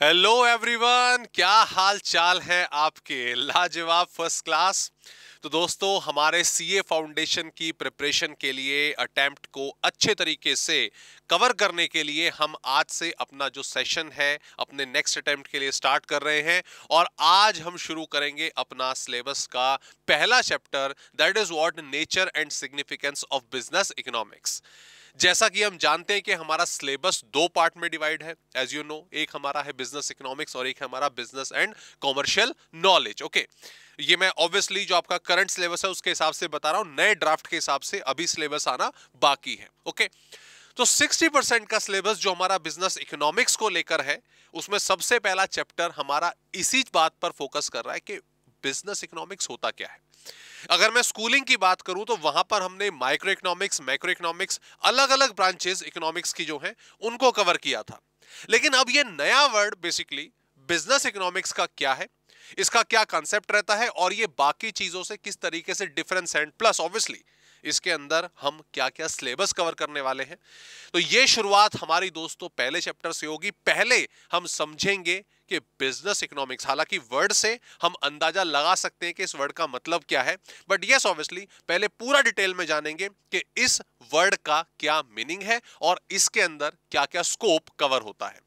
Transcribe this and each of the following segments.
Hello everyone क्या हाल चाल है आपके? लाजवाब फ़र्स्ट क्लास तो दोस्तों, हमारे सीए फाउंडेशन की प्रिपरेशन के लिए अटेम्प्ट को अच्छे तरीके से कवर करने के लिए हम आज से अपना जो सेशन है, अपने नेक्स्ट अटेम्प्ट के लिए स्टार्ट कर रहे हैं और आज हम शुरू करेंगे अपना सिलेबस का पहला chapter that is what nature and significance of business economics जैसा कि हम जानते हैं कि हमारा सिलेबस दो पार्ट में डिवाइड है एज यू नो एक हमारा है बिज़नेस इकोनॉमिक्स और एक हमारा business and commercial knowledge okay ये मैं ऑब्वियसली जो आपका करंट सिलेबस है उसके हिसाब से बता रहा हूँ, नए ड्राफ्ट के हिसाब से अभी सिलेबस आना बाकी है ओके तो 60 परसेंट का सिलेबस जो हमारा बिज़नेस इकोनॉमिक्स को लेकर है, उसमें सबसे पहला चैप्टर हमारा इसी बात पर फोकस कर रहा है कि बिज़नेस इकोनॉमिक्स होता क्या है। अगर मैं स्कूलिंग की बात करूँ तो वहाँ पर हमने माइक्रो इकोनॉमिक्स माइक्रो इकोनॉमिक्स अलग अलग ब्रांचेस इकोनॉमिक्स की जो है, उनको कवर किया था। लेकिन अब ये नया वर्ड बेसिकली बिज़नेस इकोनॉमिक्स का क्या है? इसका क्या कॉन्सेप्ट रहता है? और ये बाकी चीज़ों से किस तरीके से डिफरेंस एंड प्लस ऑब्वियसली इसके अंदर हम क्या क्या सिलेबस कवर करने वाले हैं। तो ये शुरुआत हमारी दोस्तों पहले चैप्टर से होगी। पहले हम समझेंगे कि बिज़नेस इकोनॉमिक्स हालाँकि वर्ड से हम अंदाज़ा लगा सकते हैं कि इस वर्ड का मतलब क्या है। बट यस ऑब्वियसली पहले पूरा डिटेल में जानेंगे कि इस वर्ड का क्या मीनिंग है और इसके अंदर क्या क्या स्कोप कवर होता है।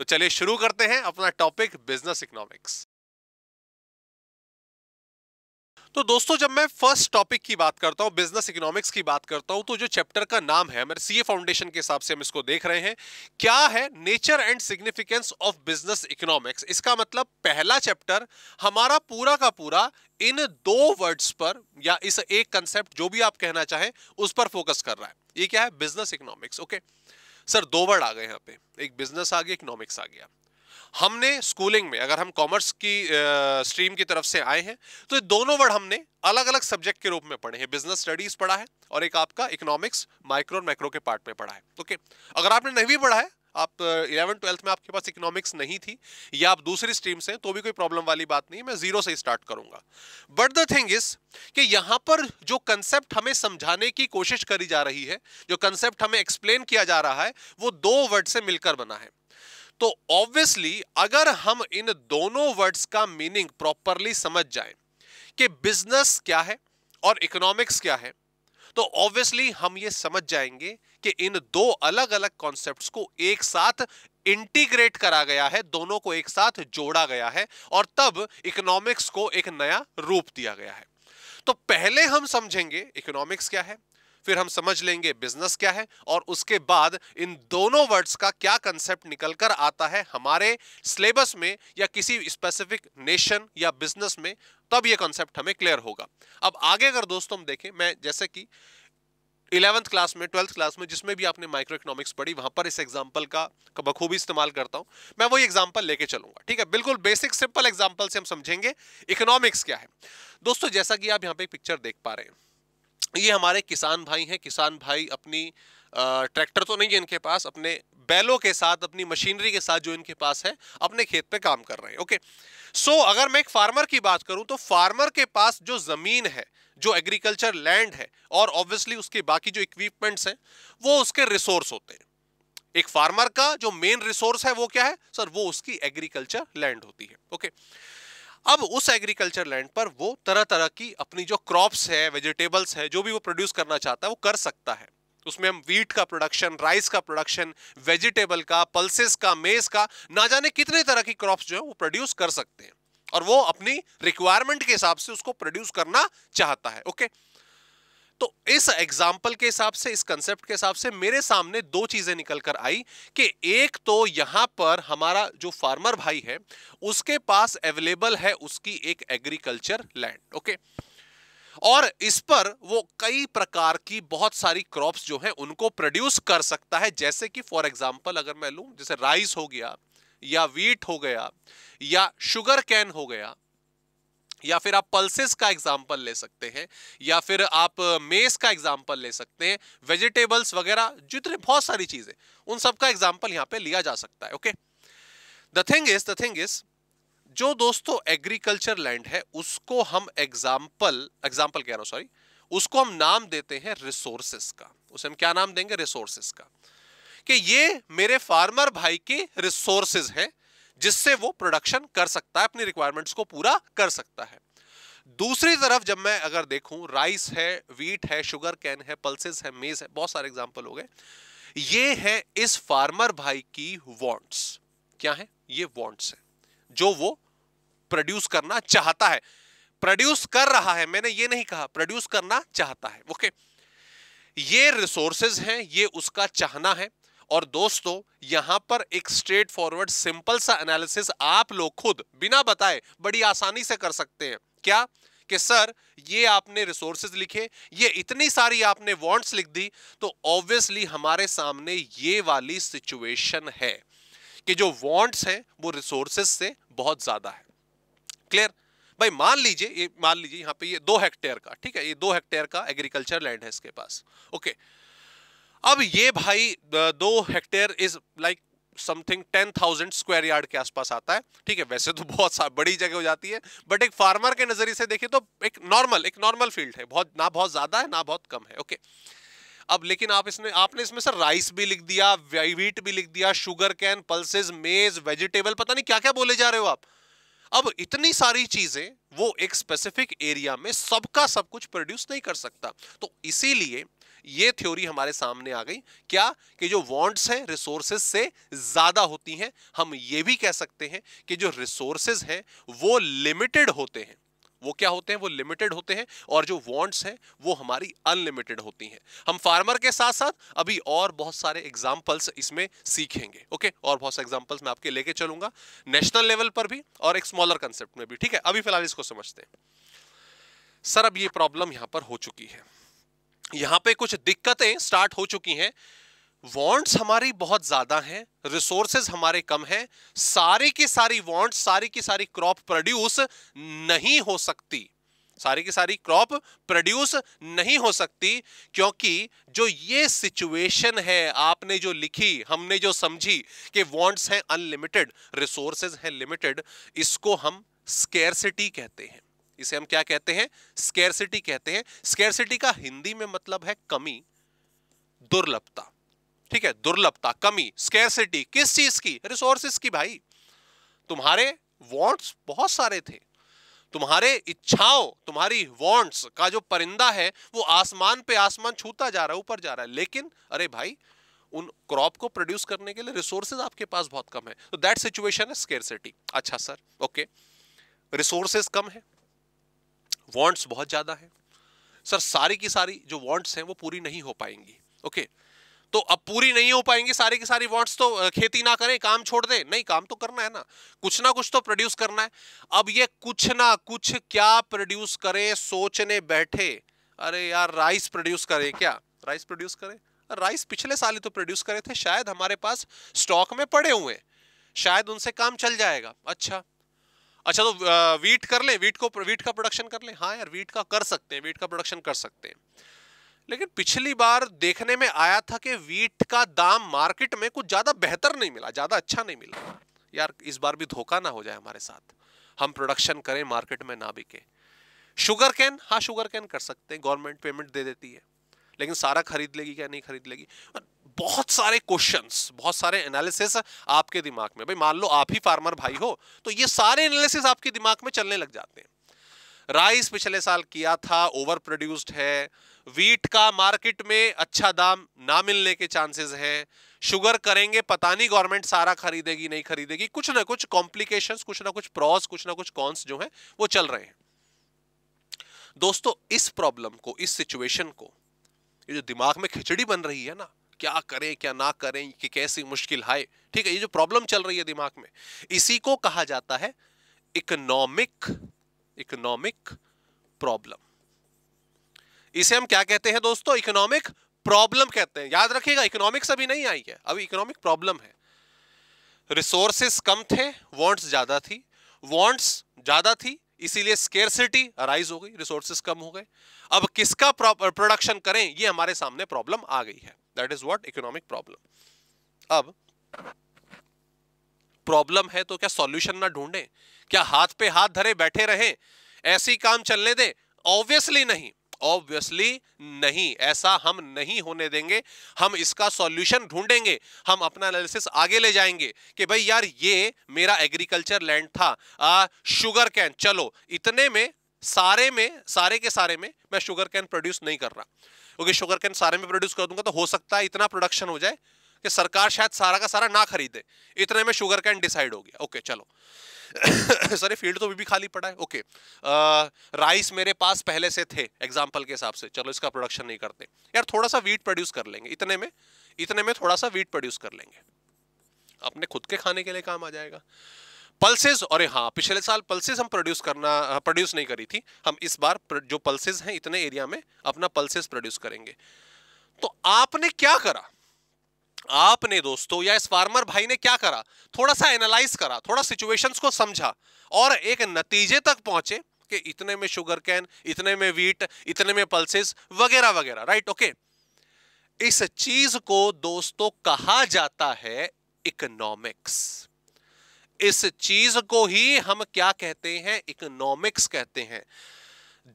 तो चलिए शुरू करते हैं अपना टॉपिक बिज़नेस इकोनॉमिक्स तो दोस्तों, जब मैं फ़र्स्ट टॉपिक की बात करता हूँ बिज़नेस इकोनॉमिक्स की बात करता हूँ तो जो चैप्टर का नाम है, मेरे सीए फाउंडेशन के हिसाब से हम इसको देख रहे हैं। क्या है nature and significance of business economics इसका मतलब पहला चैप्टर हमारा पूरा का पूरा इन दो वर्ड्स पर या इस एक कंसेप्ट जो भी आप कहना चाहें, उस पर फोकस कर रहा है। ये क्या है? बिज़नेस इकोनॉमिक्स ओके सर, दो वर्ड आ गए यहाँ पे। एक बिज़नेस आ गया इकोनॉमिक्स आ गया। हमने स्कूलिंग में, अगर हम कॉमर्स की स्ट्रीम की तरफ़ से आए हैं तो दोनों वर्ड हमने अलग अलग सब्जेक्ट के रूप में पढ़े हैं। बिज़नेस स्टडीज़ पढ़ा है और एक आपका इकोनॉमिक्स माइक्रो और मैक्रो के पार्ट में पढ़ा है। ओके अगर आपने नहीं भी पढ़ा है, आप इलेवन ट्वेल्थ में आपके पास इकोनॉमिक्स नहीं थी, या आप दूसरी स्ट्रीम से तो भी कोई प्रॉब्लम वाली बात नहीं मैं ज़ीरो से स्टार्ट करूँगा। बट द थिंग इज़ कि यहाँ पर जो कंसेप्ट हमें समझाने की कोशिश करी जा रही है, जो कंसेप्ट हमें एक्सप्लेन किया जा रहा है, वो दो वर्ड से मिलकर बना है। तो ऑब्वियसली अगर हम इन दोनों वर्ड्स का मीनिंग प्रॉपरली समझ जाएँ कि बिज़नेस क्या है और इकोनॉमिक्स क्या है तो ऑब्वियसली हम ये समझ जाएँगे कि इन दो अलग अलग कॉन्सेप्ट्स को एक साथ इंटीग्रेट करा गया है, दोनों को एक साथ जोड़ा गया है और तब इकोनॉमिक्स को एक नया रूप दिया गया है। तो पहले हम समझेंगे इकोनॉमिक्स क्या है फिर हम समझ लेंगे बिज़नेस क्या है और उसके बाद इन दोनों वर्ड्स का क्या कंसेप्ट निकलकर आता है हमारे सिलेबस में या किसी स्पेसिफिक नेशन या बिज़नेस में, तब ये कॉन्सेप्ट हमें क्लियर होगा। अब आगे अगर दोस्तों हम देखें, मैं जैसे कि इलेवंथ क्लास में ट्वेल्थ क्लास में जिसमें भी आपने माइक्रो इकोनॉमिक्स पढ़ी, वहाँ पर इस एग्ज़ाम्पल का बखूबी इस्तेमाल करता हूँ। मैं वही एग्ज़ाम्पल लेके चलूँगा, ठीक है? बिल्कुल बेसिक सिंपल एग्ज़ाम्पल से हम समझेंगे इकोनॉमिक्स क्या है। दोस्तों जैसा कि आप यहाँ पे पिक्चर देख पा रहे हैं ये हमारे किसान भाई हैं। किसान भाई अपनी ट्रैक्टर तो नहीं है इनके पास अपने बैलों के साथ अपनी मशीनरी के साथ जो इनके पास है अपने खेत पे काम कर रहे हैं। ओके? सो so, अगर मैं एक फार्मर की बात करूँ तो फार्मर के पास जो ज़मीन है जो एग्रीकल्चर लैंड है और ऑब्वियसली उसके बाकी जो इक्विपमेंट्स हैं वो उसके रिसोर्स होते हैं। एक फार्मर का जो मेन रिसोर्स है वो क्या है? सर वो उसकी एग्रीकल्चर लैंड होती है। ओके? अब उस एग्रीकल्चर लैंड पर वो तरह तरह की अपनी जो क्रॉप्स है वेजिटेबल्स है, जो भी वो प्रोड्यूस करना चाहता है, वो कर सकता है। उसमें हम वीट का प्रोडक्शन राइस का प्रोडक्शन वेजिटेबल का पल्सेस का मेज का, ना जाने कितने तरह की क्रॉप्स जो है वो प्रोड्यूस कर सकते हैं। और वो अपनी रिक्वायरमेंट के हिसाब से उसको प्रोड्यूस करना चाहता है ओके तो इस एग्ज़ाम्पल के हिसाब से, इस कंसेप्ट के हिसाब से मेरे सामने दो चीज़ें निकल कर आई कि एक तो यहाँ पर हमारा जो फार्मर भाई है, उसके पास अवेलेबल है उसकी एक एग्रीकल्चर लैंड ओके और इस पर वो कई प्रकार की बहुत सारी क्रॉप्स जो है, उनको प्रोड्यूस कर सकता है। जैसे कि फॉर एग्ज़ाम्पल अगर मैं लूँ, जैसे राइस हो गया, या वीट हो गया, या शुगर कैन हो गया या फिर आप पल्सेस का एग्ज़ाम्पल ले सकते हैं, या फिर आप मेस का एग्ज़ाम्पल ले सकते हैं वेजिटेबल्स वगैरह, जितने बहुत सारी चीज़ें, उन सब का एग्ज़ाम्पल यहाँ पे लिया जा सकता है okay the thing is the thing is जो दोस्तों एग्रीकल्चर लैंड है, उसको हम एग्ज़ाम्पल एग्ज़ाम्पल कह रहा हूँ सॉरी उसको हम नाम देते हैं रिसोर्सेस का। उसे हम क्या नाम देंगे? रिसोर्सेस का। कि ये मेरे फार्मर भाई के रिसोर्सेज हैं जिससे वो प्रोडक्शन कर सकता है, अपनी रिक्वायरमेंट्स को पूरा कर सकता है। दूसरी तरफ़ जब मैं अगर देखूँ राइस है वीट है शुगर कैन है पल्सेस है मेज है, बहुत सारे एग्ज़ाम्पल हो गए। ये है इस फार्मर भाई की वॉन्ट्स क्या है? ये वॉन्ट्स है, जो वो प्रोड्यूस करना चाहता है। प्रोड्यूस कर रहा है, मैंने ये नहीं कहा प्रोड्यूस करना चाहता है ओके ये रिसोर्सेज हैं, ये उसका चाहना है। और दोस्तों, यहाँ पर एक स्ट्रेट फॉरवर्ड सिंपल सा एनालिसिस आप लोग खुद बिना बताए बड़ी आसानी से कर सकते हैं। क्या? कि सर, ये आपने रिसोर्सेज लिखे, ये इतनी सारी आपने वांट्स लिख दी तो ऑब्वियसली हमारे सामने ये वाली सिचुएशन है कि जो वांट्स हैं, वो रिसोर्सेज से बहुत ज़्यादा है। क्लियर भाई, मान लीजिए, ये मान लीजिए यहाँ पे ये दो हेक्टेयर का, ठीक है? ये दो हेक्टेयर का एग्रीकल्चर लैंड है इसके पास। ओके अब ये भाई, दो hectare is like something ten thousand square yard के आसपास आता है। ठीक है, वैसे तो बहुत बड़ी जगह हो जाती है बट एक फार्मर के नज़रिए से देखिए तो एक नॉर्मल एक नॉर्मल फ़ील्ड है। बहुत, ना बहुत ज़्यादा है, ना बहुत कम है ओके अब लेकिन आप इसने, आपने इसमें सर राइस भी लिख दिया वीट भी लिख दिया sugar cane pulses maize vegetable पता नहीं क्या क्या बोले जा रहे हो आप। अब इतनी सारी चीज़ें वो एक स्पेसिफिक एरिया में सबका सब कुछ प्रोड्यूस नहीं कर सकता। तो इसीलिए ये थ्योरी हमारे सामने आ गई। क्या? कि जो वांट्स हैं रिसोर्सेज से ज़्यादा होती हैं। हम ये भी कह सकते हैं कि जो रिसोर्सेज हैं, वो लिमिटेड होते हैं। वो क्या होते हैं? वो लिमिटेड होते हैं और जो वांट्स हैं, वो हमारी अनलिमिटेड होती हैं। हम फार्मर के साथ साथ अभी और बहुत सारे एग्जाम्पल्स इसमें सीखेंगे। ओके और बहुत सारे एग्जाम्पल्स मैं आपके लेके चलूँगा। नेशनल लेवल पर भी और एक स्मॉलर कंसेप्ट में भी। ठीक है? अभी फ़िलहाल इसको समझते हैं। सर, अब ये प्रॉब्लम यहाँ पर हो चुकी है। यहाँ पे कुछ दिक्कतें स्टार्ट हो चुकी हैं। वॉन्ट्स हमारी बहुत ज़्यादा हैं रिसोर्सेज हमारे कम हैं, सारी की सारी वॉन्ट्स सारी की सारी क्रॉप प्रोड्यूस नहीं हो सकती। सारी की सारी क्रॉप प्रोड्यूस नहीं हो सकती, क्योंकि जो ये सिचुएशन है, आपने जो लिखी, हमने जो समझी कि वॉन्ट्स हैं अनलिमिटेड रिसोर्सेज हैं लिमिटेड इसको हम स्केरसिटी कहते हैं। इसे हम क्या कहते हैं? स्केरसिटी कहते हैं। स्केरसिटी का हिंदी में मतलब है कमी, दुर्लभता। ठीक है? दुर्लभता, कमी स्केरसिटी किस चीज़ की? रिसोर्सेस की भाई। तुम्हारे वॉन्ट्स बहुत सारे थे। तुम्हारे इच्छाओं, तुम्हारी वॉन्ट्स का जो परिंदा है, वो आसमान पे आसमान छूता जा रहा है, ऊपर जा रहा है। लेकिन, अरे भाई, उन क्रॉप को प्रोड्यूस करने के लिए रिसोर्सेज आपके पास बहुत कम है। तो दैट सिचुएशन है स्केरसिटी अच्छा सर ओके रिसोर्सेज कम है। वांट्स बहुत ज़्यादा है। सर, सारी की सारी जो वांट्स हैं, वो पूरी नहीं हो पाएँगी। ओके? तो अब पूरी नहीं हो पाएँगी, सारी की सारी वांट्स तो खेती ना करें, काम छोड़ दें। नहीं, काम तो करना है ना। कुछ ना कुछ तो प्रोड्यूस करना है। अब ये कुछ ना कुछ क्या प्रोड्यूस करें, सोचने बैठे। अरे यार राइस प्रोड्यूस करें क्या? राइस प्रोड्यूस करें? राइस पिछले साल ही तो प्रोड्यूस करे थे, शायद हमारे पास स्टॉक में पड़े हुए शायद उनसे काम चल जाएगा। अच्छा अच्छा तो वीट कर लें, वीट को, वीट का प्रोडक्शन कर लें? हाँ यार, वीट का कर सकते हैं, वीट का प्रोडक्शन कर सकते हैं। लेकिन पिछली बार देखने में आया था कि वीट का दाम मार्केट में कुछ ज़्यादा बेहतर नहीं मिला, ज़्यादा अच्छा नहीं मिला। यार, इस बार भी धोखा ना हो जाए हमारे साथ। हम प्रोडक्शन करें मार्केट में ना बिके। शुगर कैन हाँ शुगर कैन कर सकते हैं। गवर्नमेंट पेमेंट दे देती है। लेकिन सारा खरीद लेगी क्या? नहीं खरीद लेगी। बहुत सारे क्वेश्चंस बहुत सारे एनालिसिस आपके दिमाग में। भाई मान लो आप ही फार्मर भाई हो तो ये सारे एनालिसिस आपके दिमाग में चलने लग जाते हैं। राइस पिछले साल किया था ओवर प्रोड्यूस्ड है। वीट का मार्केट में अच्छा दाम ना मिलने के चांसेस हैं। शुगर करेंगे, पता नहीं गवर्नमेंट सारा खरीदेगी, नहीं खरीदेगी। कुछ ना कुछ कॉम्प्लिकेशंस कुछ ना कुछ प्रॉस कुछ ना कुछ कॉन्स जो है, वो चल रहे हैं। दोस्तों, इस प्रॉब्लम को, इस सिचुएशन को, ये जो दिमाग में खिचड़ी बन रही है ना क्या करें, क्या ना करें, कि कैसी मुश्किल है ठीक है, ये जो प्रॉब्लम चल रही है दिमाग में, इसी को कहा जाता है इकोनॉमिक इकोनॉमिक प्रॉब्लम इसे हम क्या कहते हैं दोस्तों? इकोनॉमिक प्रॉब्लम कहते हैं। याद रखिएगा इकोनॉमिक्स अभी नहीं आई है। अभी इकोनॉमिक प्रॉब्लम है। रिसोर्सेस कम थे वॉन्ट्स ज़्यादा थी। वॉन्ट्स ज़्यादा थी, इसीलिए स्केरसिटी अराइज हो गई रिसोर्सेस कम हो गए। अब किसका प्रोडक्शन करें? ये हमारे सामने प्रॉब्लम आ गई है। That is what economic problem अब प्रॉब्लम है तो क्या सॉल्यूशन ना ढूंढे? क्या हाथ पे हाथ धरे बैठे रहे? ऐसी काम चलने दे? ऑब्वियसली नहीं। ऑब्वियसली नहीं। ऐसा हम नहीं होने देंगे। हम इसका सॉल्यूशन ढूंढेंगे। हम अपना एनालिसिस आगे ले जाएँगे कि भाई यार ये मेरा एग्रीकल्चर लैंड था। आ, शुगर कैन चलो इतने में सारे में सारे के सारे में मैं शुगर कैन प्रोड्यूस नहीं कर रहा। क्योंकि शुगर कैन सारे में प्रोड्यूस कर दूँगा तो हो सकता है इतना प्रोडक्शन हो जाए कि सरकार शायद सारा का सारा ना खरीदे। इतने में शुगर कैन डिसाइड हो गया। ओके चलो। सर फ़ील्ड तो अभी भी खाली पड़ा है। ओके राइस मेरे पास पहले से थे एग्ज़ाम्पल के हिसाब से। चलो, इसका प्रोडक्शन नहीं करते। यार थोड़ा सा वीट प्रोड्यूस कर लेंगे। इतने में इतने में थोड़ा सा वीट प्रोड्यूस कर लेंगे। अपने खुद के खाने के लिए काम आ जाएगा। पल्सेस और हाँ पिछले साल पल्सेस हम प्रोड्यूस करना प्रोड्यूस नहीं करी थी। हम इस बार जो पल्सेस हैं, इतने एरिया में अपना पल्सेस प्रोड्यूस करेंगे। तो आपने क्या करा? आपने दोस्तों, या इस फार्मर भाई ने क्या करा? थोड़ा सा एनालाइज करा, थोड़ा सिचुएशंस को समझा, और एक नतीजे तक पहुँचे कि इतने में शुगर कैन इतने में वीट इतने में पल्सेस वगैरह वगैरह राइट ओके इस चीज़ को दोस्तों कहा जाता है इकोनॉमिक्स इस चीज़ को ही हम क्या कहते हैं? इकोनॉमिक्स कहते हैं।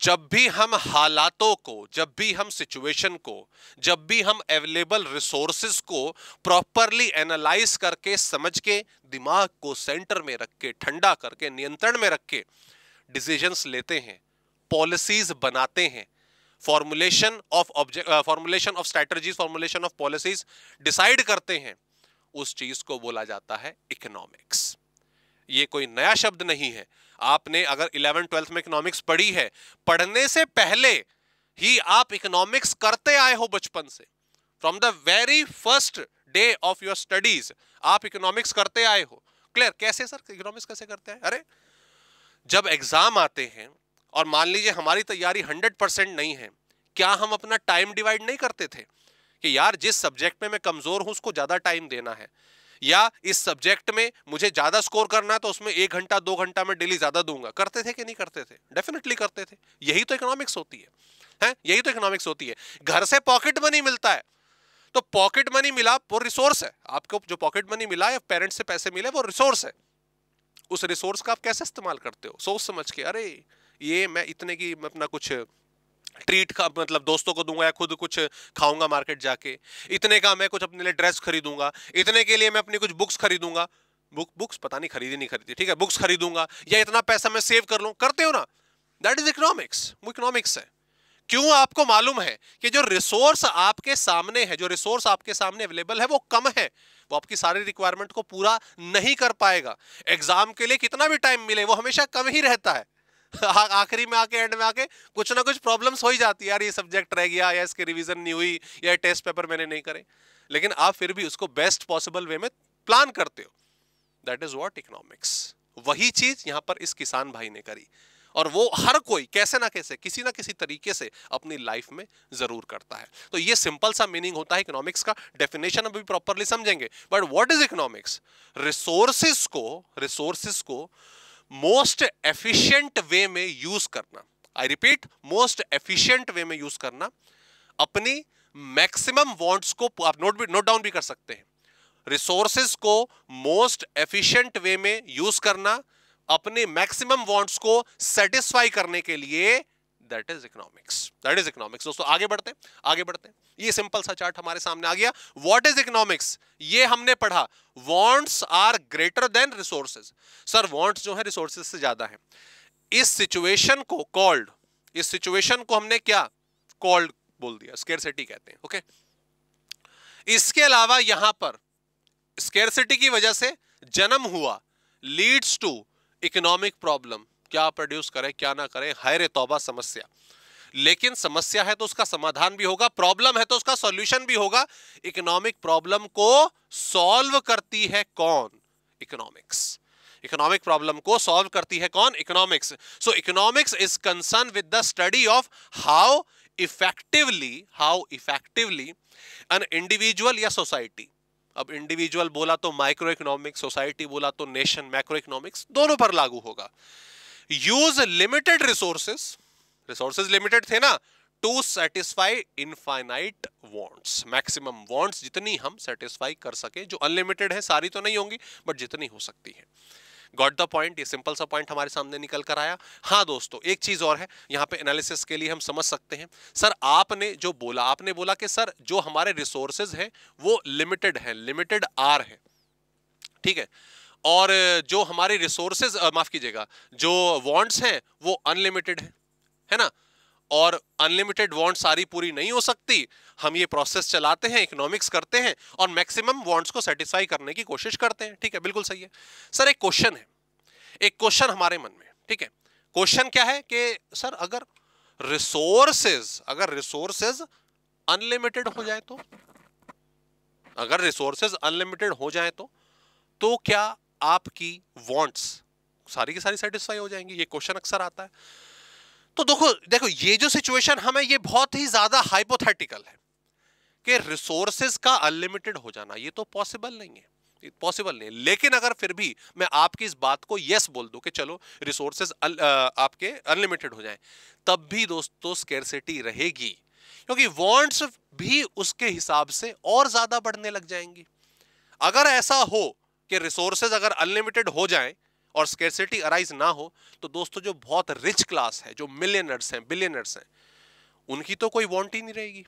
जब भी हम हालातों को, जब भी हम सिचुएशन को, जब भी हम अवेलेबल रिसोर्सेज को प्रॉपरली एनालाइज करके, समझ के, दिमाग को सेंटर में रख के, ठंडा करके, नियंत्रण में रख के डिसीजंस लेते हैं पॉलिसीज़ बनाते हैं formulation of object formulation of strategies formulation of policies decide करते हैं, उस चीज़ को बोला जाता है इकोनॉमिक्स ये कोई नया शब्द नहीं है। आपने अगर इलेवन, ट्वेल्थ में इकोनॉमिक्स पढ़ी है, पढ़ने से पहले ही आप इकोनॉमिक्स करते आए हो बचपन से। From the very first day of your studies आप इकोनॉमिक्स करते आए हो। क्लियर कैसे सर? इकोनॉमिक्स कैसे करते हैं? अरे, जब एग्ज़ाम आते हैं, और मान लीजिए हमारी तैयारी हंड्रेड परसेंट नहीं है, क्या हम अपना टाइम डिवाइड नहीं करते थे? कि यार, जिस सब्जेक्ट में मैं कमज़ोर हूँ, उसको ज़्यादा टाइम देना है। या इस सब्जेक्ट में मुझे ज़्यादा स्कोर करना है तो उसमें एक घंटा, दो घंटा में डेली ज़्यादा दूँगा। करते थे कि नहीं करते थे? डेफिनेटली करते थे। यही तो इकोनॉमिक्स होती है। हैं? यही तो इकोनॉमिक्स होती है। घर से पॉकेट मनी मिलता है। तो पॉकेट मनी मिला, वो रिसोर्स है। आपको जो पॉकेट मनी मिला या पेरेंट्स से पैसे मिले, वो रिसोर्स है। उस रिसोर्स का आप कैसे इस्तेमाल करते हो? सोच समझ के, अरे, ये मैं इतने की अपना कुछ ट्रीट का मतलब दोस्तों को दूँगा या खुद कुछ खाऊँगा मार्केट जाके। इतने का मैं कुछ अपने लिए ड्रेस खरीदूँगा, इतने के लिए मैं अपनी कुछ बुक्स खरीदूँगा। बुक बुक्स पता नहीं खरीदी नहीं खरीदी, ठीक है? बुक्स खरीदूँगा, या इतना पैसा मैं सेव कर लूँ, करते हो ना? दैट इज़ इकोनॉमिक्स वो इकोनॉमिक्स है। क्यों आपको मालूम है कि जो रिसोर्स आपके सामने है, जो रिसोर्स आपके सामने अवेलेबल है, वो कम है। वो आपकी सारी रिक्वायरमेंट को पूरा नहीं कर पाएगा। एग्ज़ाम के लिए कितना भी टाइम मिले, वो हमेशा कम ही रहता है। आखिरी में आके एंड में आके कुछ ना कुछ प्रॉब्लम्स हो ही जाती है यार, ये सब्जेक्ट रह गया या इसकी रिवीजन नहीं हुई या टेस्ट पेपर मैंने नहीं करे। लेकिन आप फिर भी उसको बेस्ट पॉसिबल वे में प्लान करते हो। दैट इज़ वॉट इकोनॉमिक्स वही चीज़ यहाँ पर इस किसान भाई ने करी। और वो हर कोई कैसे ना कैसे, किसी ना किसी तरीके से अपनी लाइफ में ज़रूर करता है। तो ये सिंपल सा मीनिंग होता है इकोनॉमिक्स का। डेफिनेशन अभी प्रॉपरली समझेंगे। But what is economics resources को रिसोर्सिस को मोस्ट एफिशिएंट वे में यूज़ करना। I repeat most efficient way में यूज़ करना। अपनी मैक्सिमम वॉन्ट्स को आप नोट भी नोट डाउन भी कर सकते हैं। रिसोर्सेज को मोस्ट एफिशिएंट वे में यूज़ करना। अपने मैक्सिमम वॉन्ट्स को सेटिस्फाई करने के लिए that is economics that is economics दोस्तों, आगे बढ़ते आगे बढ़ते ये सिंपल सा चार्ट हमारे सामने आ गया। व्हाट इज़ इकोनॉमिक्स ये हमने पढ़ा। Wants are greater than resources sir wants जो है रिसोर्सेज से ज़्यादा है। इस सिचुएशन को कॉल्ड इस सिचुएशन को हमने क्या? कॉल्ड बोल दिया। स्केरसिटी कहते हैं ओके इसके अलावा यहाँ पर स्केरसिटी की वजह से जन्म हुआ लीड्स टू इकोनॉमिक प्रॉब्लम क्या प्रोड्यूस करे, क्या ना करे हैरे तौबा समस्या। लेकिन समस्या है तो उसका समाधान भी होगा, प्रॉब्लम है तो उसका सॉल्यूशन भी होगा। इकोनॉमिक प्रॉब्लम को सॉल्व करती है कौन? इकोनॉमिक्स। इकोनॉमिक प्रॉब्लम को सॉल्व करती है कौन? Economics. So economics is concern with the study of how effectively how effectively an individual या सोसाइटी अब इंडिविजुअल बोला तो माइक्रो इकोनॉमिक्स सोसाइटी बोला तो नेशन मैक्रो इकोनॉमिक्स दोनों पर लागू होगा। Use limited resources resources limited थे ना to satisfy infinite wants maximum wants जितनी हम सेटिस्फाई कर सके, जो अनलिमिटेड है, सारी तो नहीं होंगी बट जितनी हो सकती है। गॉट द पॉइंट ये सिंपल सा पॉइंट हमारे सामने निकल कर आया। हाँ दोस्तों, एक चीज़ और है, यहाँ पे एनालिसिस के लिए हम समझ सकते हैं। सर आपने जो बोला, आपने बोला कि सर जो हमारे रिसोर्सेज हैं, वो लिमिटेड है लिमिटेड आर है। ठीक है? और जो हमारे रिसोर्सेज माफ़ कीजिएगा, जो वॉन्ट्स हैं, वो अनलिमिटेड है। है ना? और अनलिमिटेड वॉन्ट सारी पूरी नहीं हो सकती। हम ये प्रोसेस चलाते हैं इकोनॉमिक्स करते हैं और मैक्सिमम वॉन्ट्स को सेटिस्फाई करने की कोशिश करते हैं। ठीक है? बिल्कुल सही है। सर, एक क्वेश्चन है। एक क्वेश्चन हमारे मन में। ठीक है? क्वेश्चन क्या है कि, सर, अगर रिसोर्सेज अगर रिसोर्सेज अनलिमिटेड हो जाए तो? अगर रिसोर्सेज अनलिमिटेड हो जाए तो? तो क्या आपकी वांट्स सारी की सारी सेटिस्फाई हो जाएँगी? ये क्वेश्चन अक्सर आता है। तो देखो देखो, ये जो सिचुएशन हमें ये बहुत ही ज़्यादा हाइपोथेटिकल है कि रिसोर्सेज का अनलिमिटेड हो जाना, ये तो पॉसिबल नहीं है। पॉसिबल नहीं लेकिन अगर फिर भी मैं आपकी इस बात को यस बोल दूँ कि चलो रिसोर्सेज आपके अनलिमिटेड हो जाएँ, तब भी दोस्तों स्केरसिटी रहेगी। क्योंकि वांट्स भी उसके हिसाब से और ज़्यादा बढ़ने लग जाएँगी। अगर ऐसा हो कि रिसोर्सेज अगर अनलिमिटेड हो जाएँ और स्केरसिटी अराइज ना हो तो दोस्तों जो बहुत रिच क्लास है, जो मिलियनर्स हैं बिलियनर्स हैं, उनकी तो कोई वॉन्ट ही नहीं रहेगी।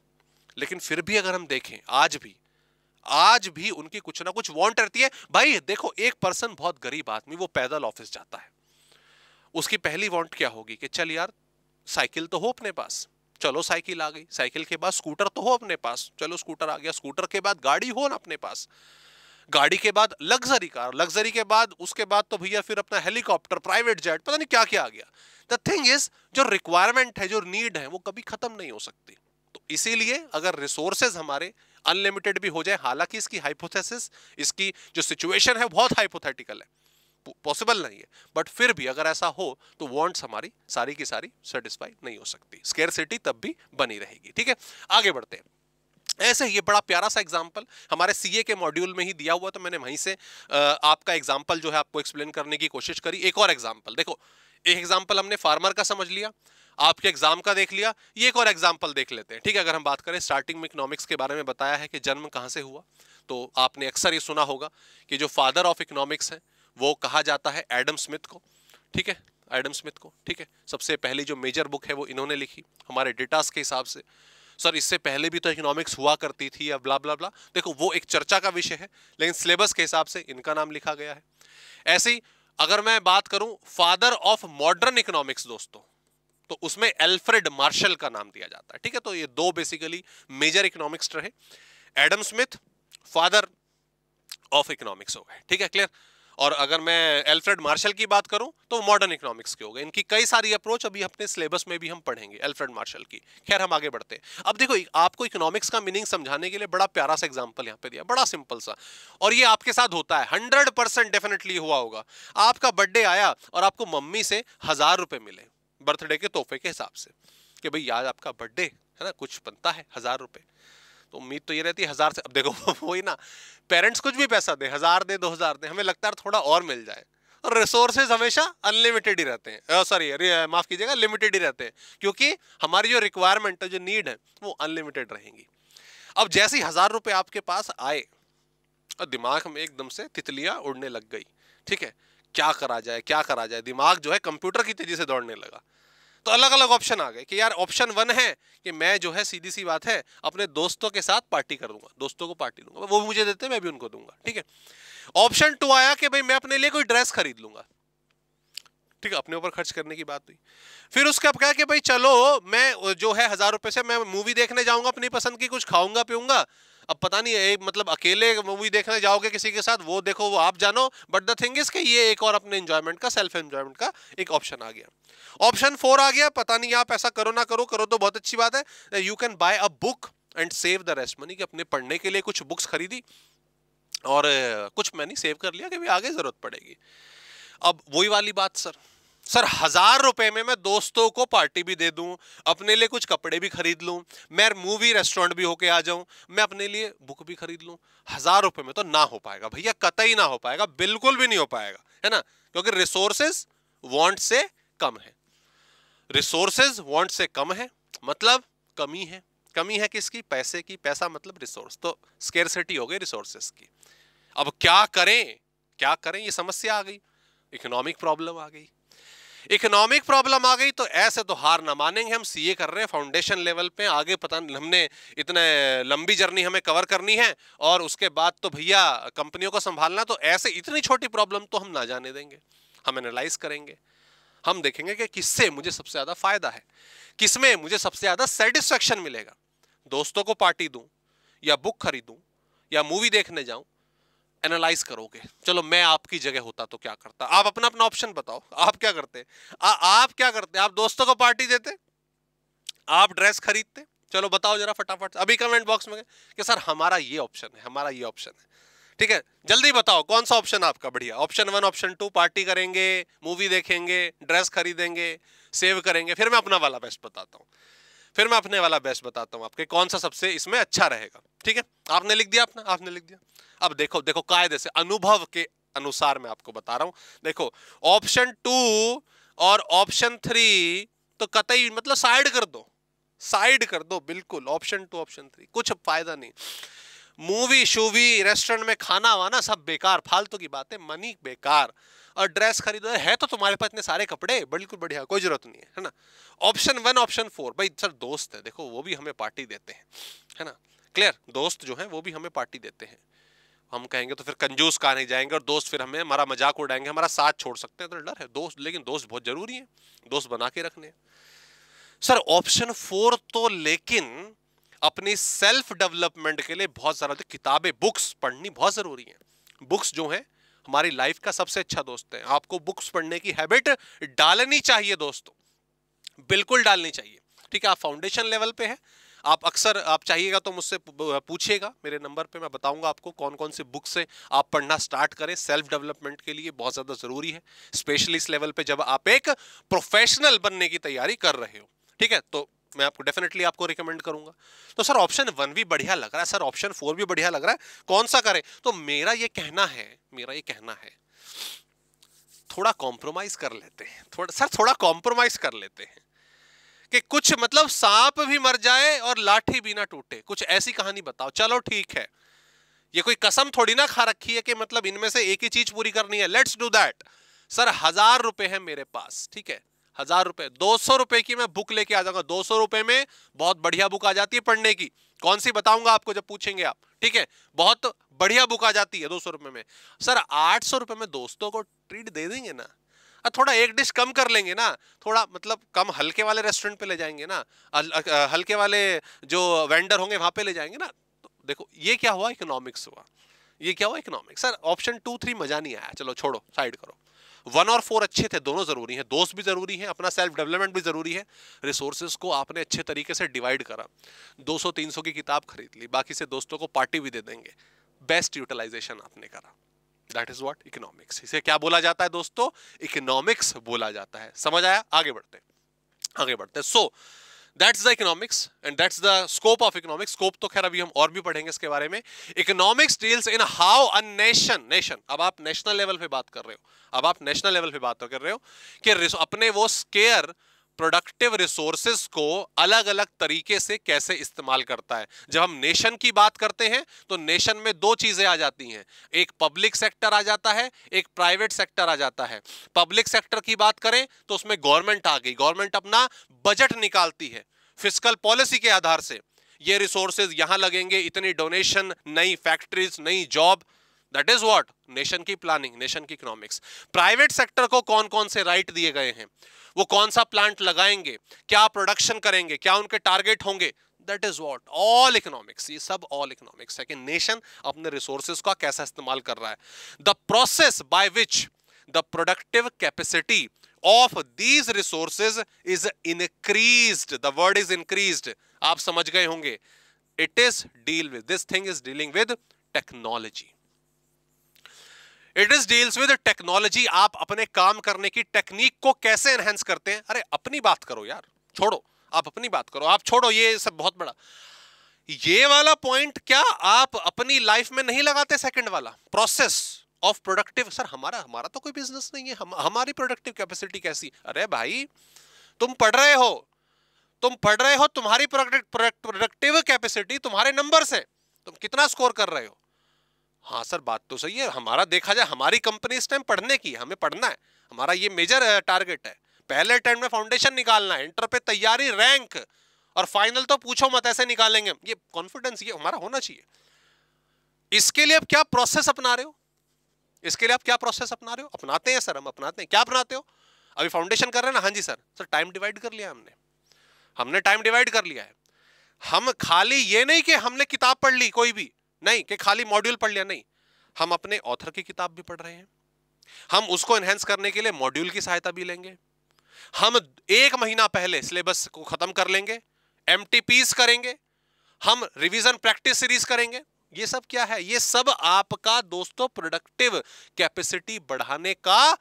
लेकिन फिर भी अगर हम देखें, आज भी आज भी उनकी कुछ ना कुछ वॉन्ट रहती है। भाई, देखो, एक पर्सन बहुत गरीब आदमी, वो पैदल ऑफ़िस जाता है। उसकी पहली वॉन्ट क्या होगी कि, चल यार साइकिल तो हो अपने पास। चलो साइकिल आ गई। साइकिल के बाद स्कूटर तो हो अपने पास। चलो स्कूटर आ गया। स्कूटर के बाद गाड़ी हो ना अपने पास। गाड़ी के बाद लग्जरी कार लग्जरी के बाद, उसके बाद तो भैया फिर अपना हेलीकॉप्टर प्राइवेट जेट पता नहीं क्या क्या आ गया। द थिंग इज़ जो रिक्वायरमेंट है, जो नीड है, वो कभी खत्म नहीं हो सकती। तो इसीलिए अगर रिसोर्सेज हमारे अनलिमिटेड भी हो जाए, हालाँकि इसकी हाइपोथेसिस इसकी जो सिचुएशन है, बहुत हाइपोथेटिकल है। पॉसिबल नहीं है। बट फिर भी अगर ऐसा हो तो वांट्स हमारी सारी की सारी सेटिस्फाई नहीं हो सकती। स्केर तब भी बनी रहेगी, ठीक है? आगे बढ़ते हैं। ऐसे ये बड़ा प्यारा सा एग्ज़ाम्पल हमारे सीए के मॉड्यूल में ही दिया हुआ तो मैंने वहीं से आपका एग्ज़ाम्पल जो है आपको एक्सप्लेन करने की कोशिश करी। एक और एग्ज़ाम्पल देखो, एक एग्ज़ाम्पल हमने फार्मर का समझ लिया, आपके एग्ज़ाम का देख लिया, ये एक और एग्ज़ाम्पल देख लेते हैं, ठीक है? अगर हम बात करें स्टार्टिंग में इकोनॉमिक्स के बारे में बताया है कि जन्म कहाँ से हुआ तो आपने अक्सर ये सुना होगा कि जो फादर ऑफ़ इकोनॉमिक्स है, वो कहा जाता है एडम स्मिथ को, ठीक है? एडम स्मिथ को, ठीक है? सबसे पहली जो मेजर बुक है वो इन्होंने लिखी, हमारे डेटास के हिसाब से। सर इससे पहले भी तो इकोनॉमिक्स हुआ करती थी या ब्ला ब्ला ब्ला देखो, वो एक चर्चा का विषय है, लेकिन सिलेबस के हिसाब से इनका नाम लिखा गया है। ऐसे ही अगर मैं बात करूँ फादर ऑफ़ मॉडर्न इकोनॉमिक्स दोस्तों तो उसमें एल्फ्रेड मार्शल का नाम दिया जाता है। ठीक है तो ये दो बेसिकली मेजर इकोनॉमिक्स रहे। Adam Smith father of economics हो गए। ठीक है क्लियर और अगर मैं एल्फ्रेड मार्शल की बात करूँ तो मॉडर्न इकोनॉमिक्स के हो गए। इनकी कई सारी अप्रोच अभी अपने सिलेबस में भी हम पढ़ेंगे एल्फ्रेड मार्शल की। खैर, हम आगे बढ़ते हैं। अब देखो, आपको इकोनॉमिक्स का मीनिंग समझाने के लिए बड़ा प्यारा सा एग्ज़ाम्पल यहाँ पे दिया। बड़ा सिंपल सा। और ये आपके साथ होता है। हंड्रेड डेफिनेटली हुआ होगा। आपका बर्थडे आया और आपको मम्मी से हज़ार रुपए मिले बर्थडे के तोहफे के हिसाब से। कि भाई यार आपका बर्थडे है ना? कुछ बनता है, हज़ार रुपए। तो उम्मीद तो ये रहती है, हज़ार से, अब देखो वही ना पेरेंट्स कुछ भी पैसा दे, हज़ार दे, दो हज़ार दे, हमें लगता है थोड़ा और मिल जाए। और रिसोर्सेज हमेशा अनलिमिटेड ही रहते हैं। सॉरी माफ़ कीजिएगा लिमिटेड ही रहते हैं, क्योंकि हमारी जो रिक्वायरमेंट है, जो नीड है, वो अनलिमिटेड रहेंगी। अब जैसे ही हज़ार रुपए आपके पास आए, और दिमाग में एकदम से तितलियाँ उड़ने लग गई, ठीक है? क्या करा जाए, क्या करा जाए? दिमाग जो है कंप्यूटर की तेज़ी से दौड़ने लगा। तो अलग अलग ऑप्शन आ गए कि यार ऑप्शन वन है कि मैं जो है सीधी सी बात है, अपने दोस्तों के साथ पार्टी कर दूँगा, दोस्तों को पार्टी दूँगा। वो मुझे देते, मैं भी उनको दूँगा, ठीक है? ऑप्शन टू आया कि भाई मैं अपने लिए कोई ड्रेस खरीद लूँगा। ठीक है, अपने ऊपर खर्च करने की बात हुई। फिर उसके अब कहा कि भाई चलो, मैं, जो है हज़ार रुपए से मैं मूवी देखने जाऊँगा, अपनी पसंद की कुछ खाऊँगा, पीऊँगा अब पता नहीं एक मतलब अकेले मूवी देखने जाओगे किसी के साथ, वो देखो, वो आप जानो। बट द थिंग इज़ कि ये एक और अपने एंजॉयमेंट का सेल्फ एंजॉयमेंट का एक ऑप्शन आ गया। ऑप्शन फोर आ गया, पता नहीं आप ऐसा करो ना करो करो तो बहुत अच्छी बात है। You can buy a book and save the rest money कि अपने पढ़ने के लिए कुछ बुक्स खरीदी और, कुछ मैंने सेव कर लिया कि भी आगे ज़रूरत पड़ेगी। अब वही वाली बात सर सर, हज़ार रुपए में मैं दोस्तों को पार्टी भी दे दूँ, अपने लिए कुछ कपड़े भी खरीद लूँ, मैं मूवी रेस्टोरेंट भी होके आ जाऊँ, मैं अपने लिए बुक भी खरीद लूँ। हज़ार रुपए में तो ना हो पाएगा भैया, कतई ना हो पाएगा, बिल्कुल भी नहीं हो पाएगा, है ना? क्योंकि रिसोर्सेज वांट से कम है। रिसोर्सेज वांट से कम है मतलब कमी है। कमी है किसकी? पैसे की। पैसा मतलब रिसोर्स तो स्केरसिटी हो गई रिसोर्सेस की। अब क्या करें? क्या करें? ये समस्या आ गई इकोनॉमिक प्रॉब्लम आ गई। इकोनॉमिक प्रॉब्लम आ गई तो ऐसे तो हार ना मानेंगे हम। सीए कर रहे हैं फाउंडेशन लेवल पे आगे पता नहीं हमने इतने लंबी जर्नी हमें कवर करनी है, और उसके बाद तो भैया कंपनियों को संभालना तो ऐसे इतनी छोटी प्रॉब्लम तो हम ना जाने देंगे। हम एनालाइज करेंगे। हम देखेंगे कि किससे मुझे सबसे ज़्यादा फ़ायदा है, किसमें मुझे सबसे ज़्यादा सेटिस्फेक्शन मिलेगा। दोस्तों को पार्टी दूँ, या बुक खरीदूं, या मूवी देखने जाऊँ एनालाइज करोगे। चलो मैं आपकी जगह होता तो क्या करता? आप अपना अपना ऑप्शन बताओ। आप क्या करते? आ, आप क्या करते? आप दोस्तों को पार्टी देते? आप ड्रेस खरीदते? चलो बताओ जरा फटाफट। अभी कमेंट बॉक्स में कि सर हमारा ये ऑप्शन है हमारा ये ऑप्शन है। ठीक है? जल्दी बताओ कौन सा ऑप्शन आपका बढ़िया? Option one option two party करेंगे मूवी देखेंगे ड्रेस खरीदेंगे सेव करेंगे। फिर मैं अपना वाला बेस्ट बताता हूँ। फिर मैं अपने वाला बेस्ट बताता हूँ आपके, कौन सा सबसे इसमें अच्छा रहेगा। ठीक है? आपने लिख दिया अपना? आपने लिख दिया। अब देखो देखो, कायदे से, अनुभव के अनुसार मैं आपको बता रहा हूँ। देखो ऑप्शन टू और ऑप्शन थ्री तो कतई मतलब साइड कर दो। साइड कर दो, बिल्कुल। ऑप्शन टू ऑप्शन थ्री कुछ फ़ायदा नहीं। मूवी शूवी रेस्टोरेंट में खाना वाना सब बेकार, फालतू की बात मनी बेकार। और ड्रेस खरीदो है तो तुम्हारे पास इतने सारे कपड़े? बिल्कुल बढ़िया, कोई ज़रूरत नहीं है है ना? ऑप्शन वन ऑप्शन फोर भाई, सर, दोस्त है, देखो, वो भी हमें पार्टी देते हैं, है ना? क्लियर दोस्त जो है, वो भी हमें पार्टी देते हैं। हम कहेंगे तो फिर कंजूस कहा नहीं जाएँगे और दोस्त फिर हमें हमारा मज़ाक उड़ाएँगे, हमारा साथ छोड़ सकते हैं तो डर है। दोस्त, लेकिन दोस्त बहुत ज़रूरी है, दोस्त बना के रखने सर ऑप्शन फोर तो लेकिन अपनी सेल्फ डेवलपमेंट के लिए बहुत ज़्यादा किताबें बुक्स पढ़नी बहुत ज़रूरी है। बुक्स जो है हमारी लाइफ का सबसे अच्छा दोस्त है। आपको बुक्स पढ़ने की हैबिट डालनी चाहिए दोस्तों। बिल्कुल डालनी चाहिए। ठीक है, आप फाउंडेशन लेवल पे है। आप अक्सर, आप चाहिएगा तो मुझसे पूछिएगा। मेरे नंबर पे मैं बताऊँगा आपको कौन कौन से बुक से आप पढ़ना स्टार्ट करें। सेल्फ डेवलपमेंट के लिए बहुत ज़्यादा ज़रूरी है। स्पेशली इस लेवल पे जब आप एक प्रोफेशनल बनने की तैयारी कर रहे हो। ठीक है तो मैं आपको डेफिनेटली आपको रिकमेंड करूँगा। तो सर ऑप्शन वन भी बढ़िया लग रहा है, सर ऑप्शन फोर भी बढ़िया लग रहा है। कौन सा करें? तो मेरा ये कहना है, मेरा ये कहना है, थोड़ा कॉम्प्रोमाइज कर लेते हैं। थोड़ा, सर थोड़ा कॉम्प्रोमाइज कर लेते हैं कि कुछ मतलब सांप भी मर जाए और लाठी भी ना टूटे। कुछ ऐसी कहानी बताओ। चलो ठीक है। ये कोई कसम थोड़ी ना खा रखी है कि मतलब इनमें से एक ही चीज़ पूरी करनी है। लेट्स डू दैट सर, हज़ार रुपए है मेरे पास, ठीक है? हज़ार रुपए। दो सौ रुपए की मैं बुक लेके आ जाऊँगा। दो सौ रुपए में बहुत बढ़िया बुक आ जाती है पढ़ने की। कौन सी बताऊँगा आपको जब पूछेंगे आप। ठीक है? बहुत बढ़िया बुक आ जाती है दो सौ रुपए में। सर, आठ सौ रुपए में दोस्तों को ट्रीट दे देंगे ना? थोड़ा एक डिश कम कर लेंगे ना? थोड़ा मतलब कम हल्के वाले रेस्टोरेंट पे ले जाएँगे ना? हल्के वाले जो वेंडर होंगे वहाँ पे ले जाएँगे ना? तो देखो, ये क्या हुआ? इकोनॉमिक्स हुआ। ये क्या हुआ? Economics sir option two three मज़ा नहीं आया। चलो छोड़ो साइड करो। वन और फोर अच्छे थे, दोनों ज़रूरी हैं। दोस्त भी ज़रूरी हैं, अपना सेल्फ डेवलपमेंट भी ज़रूरी है। रिसोर्सेज को आपने अच्छे तरीके से डिवाइड करा। 200-300 की किताब खरीद ली, बाकी से दोस्तों को पार्टी भी दे देंगे। बेस्ट यूटिलाइजेशन आपने करा। दैट इज़ वॉट इकोनॉमिक्स इसे क्या बोला जाता है दोस्तों? इकोनॉमिक्स बोला जाता है। समझ आया? आगे बढ़ते आगे बढ़ते so that's the economics and that's the scope of economics scope तो खैर अभी हम और भी पढ़ेंगे इसके बारे में। Economics deals in how a nation nation अब आप नेशनल लेवल पे बात कर रहे हो। अब आप नेशनल लेवल पे बात कर रहे हो कि अपने वो स्केयर प्रोडक्टिव रिसोर्सेज को अलग अलग तरीके से कैसे इस्तेमाल करता है? जब हम नेशन की बात करते हैं तो नेशन में दो चीज़ें आ जाती हैं। एक पब्लिक सेक्टर आ जाता है, एक प्राइवेट सेक्टर आ जाता है। पब्लिक सेक्टर की बात करें तो उसमें गवर्नमेंट आ गई। गवर्नमेंट अपना बजट निकालती है फ़िज़िकल पॉलिसी के आधार से। ये रिसोर्सेज यहाँ लगेंगे, इतनी डोनेशन नई फैक्ट्रीज नई job that is what nation की प्लानिंग नेशन की इकोनॉमिक्स प्राइवेट सेक्टर को कौन कौन से राइट दिए गए हैं? वो कौन सा प्लांट लगाएँगे? क्या प्रोडक्शन करेंगे? क्या उनके टारगेट होंगे? That is what all economics ये सब ऑल इकोनॉमिक्स है कि नेशन अपने रिसोर्सेज का कैसा इस्तेमाल कर रहा है। The process by which the productive capacity of these resources is increase the word is increase आप समझ गए होंगे। It is deal with this thing is dealing with technology it is deals with technology आप अपने काम करने की technique को कैसे एनहेंस करते हैं? अरे, अपनी बात करो यार। छोड़ो। आप अपनी बात करो। आप छोड़ो, ये सब बहुत बड़ा। ये वाला पॉइंट क्या आप अपनी लाइफ में नहीं लगाते सेकंड वाला? प्रोसेस ऑफ़ प्रोडक्टिव सर, हमारा हमारा तो कोई बिज़नेस नहीं है। हम, हमारी प्रोडक्टिव कैपेसिटी कैसी? अरे भाई, तुम पढ़ रहे हो। तुम पढ़ रहे हो, तुम्हारी प्रोडक्टिव कैपेसिटी तुम्हारे नंबर से तुम कितना स्कोर कर रहे हो? हाँ सर, बात तो सही है। हमारा देखा जाए, हमारी कंपनी इस टाइम पढ़ने की हमें पढ़ना है। हमारा ये मेजर टारगेट है। पहले अटेम्प्ट में फाउंडेशन निकालना है इंटर पे तैयारी रैंक और फाइनल तो पूछो मत, ऐसे निकालेंगे। ये कॉन्फिडेंस ये हमारा होना चाहिए। इसके लिए अब क्या प्रोसेस अपना रहे हो? इसके लिए आप क्या प्रोसेस अपना रहे हो? अपनाते हैं सर, हम अपनाते हैं। क्या अपनाते हो? अभी फाउंडेशन कर रहे हैं ना? हाँ जी सर। सर टाइम डिवाइड कर लिया हमने। हमने टाइम डिवाइड कर लिया है। हम खाली ये नहीं कि हमने किताब पढ़ ली, कोई भी। नहीं, कि खाली मॉड्यूल पढ़ लिया, नहीं। हम अपने ऑथर की किताब भी पढ़ रहे हैं। हम उसको एनहेंस करने के लिए मॉड्यूल की सहायता भी लेंगे। हम एक महीना पहले सिलेबस को खत्म कर लेंगे एम करेंगे, हम रिवीजन प्रैक्टिस सीरीज़ करेंगे। ये सब क्या है? ये सब आपका दोस्तों प्रोडक्टिव कैपेसिटी बढ़ाने का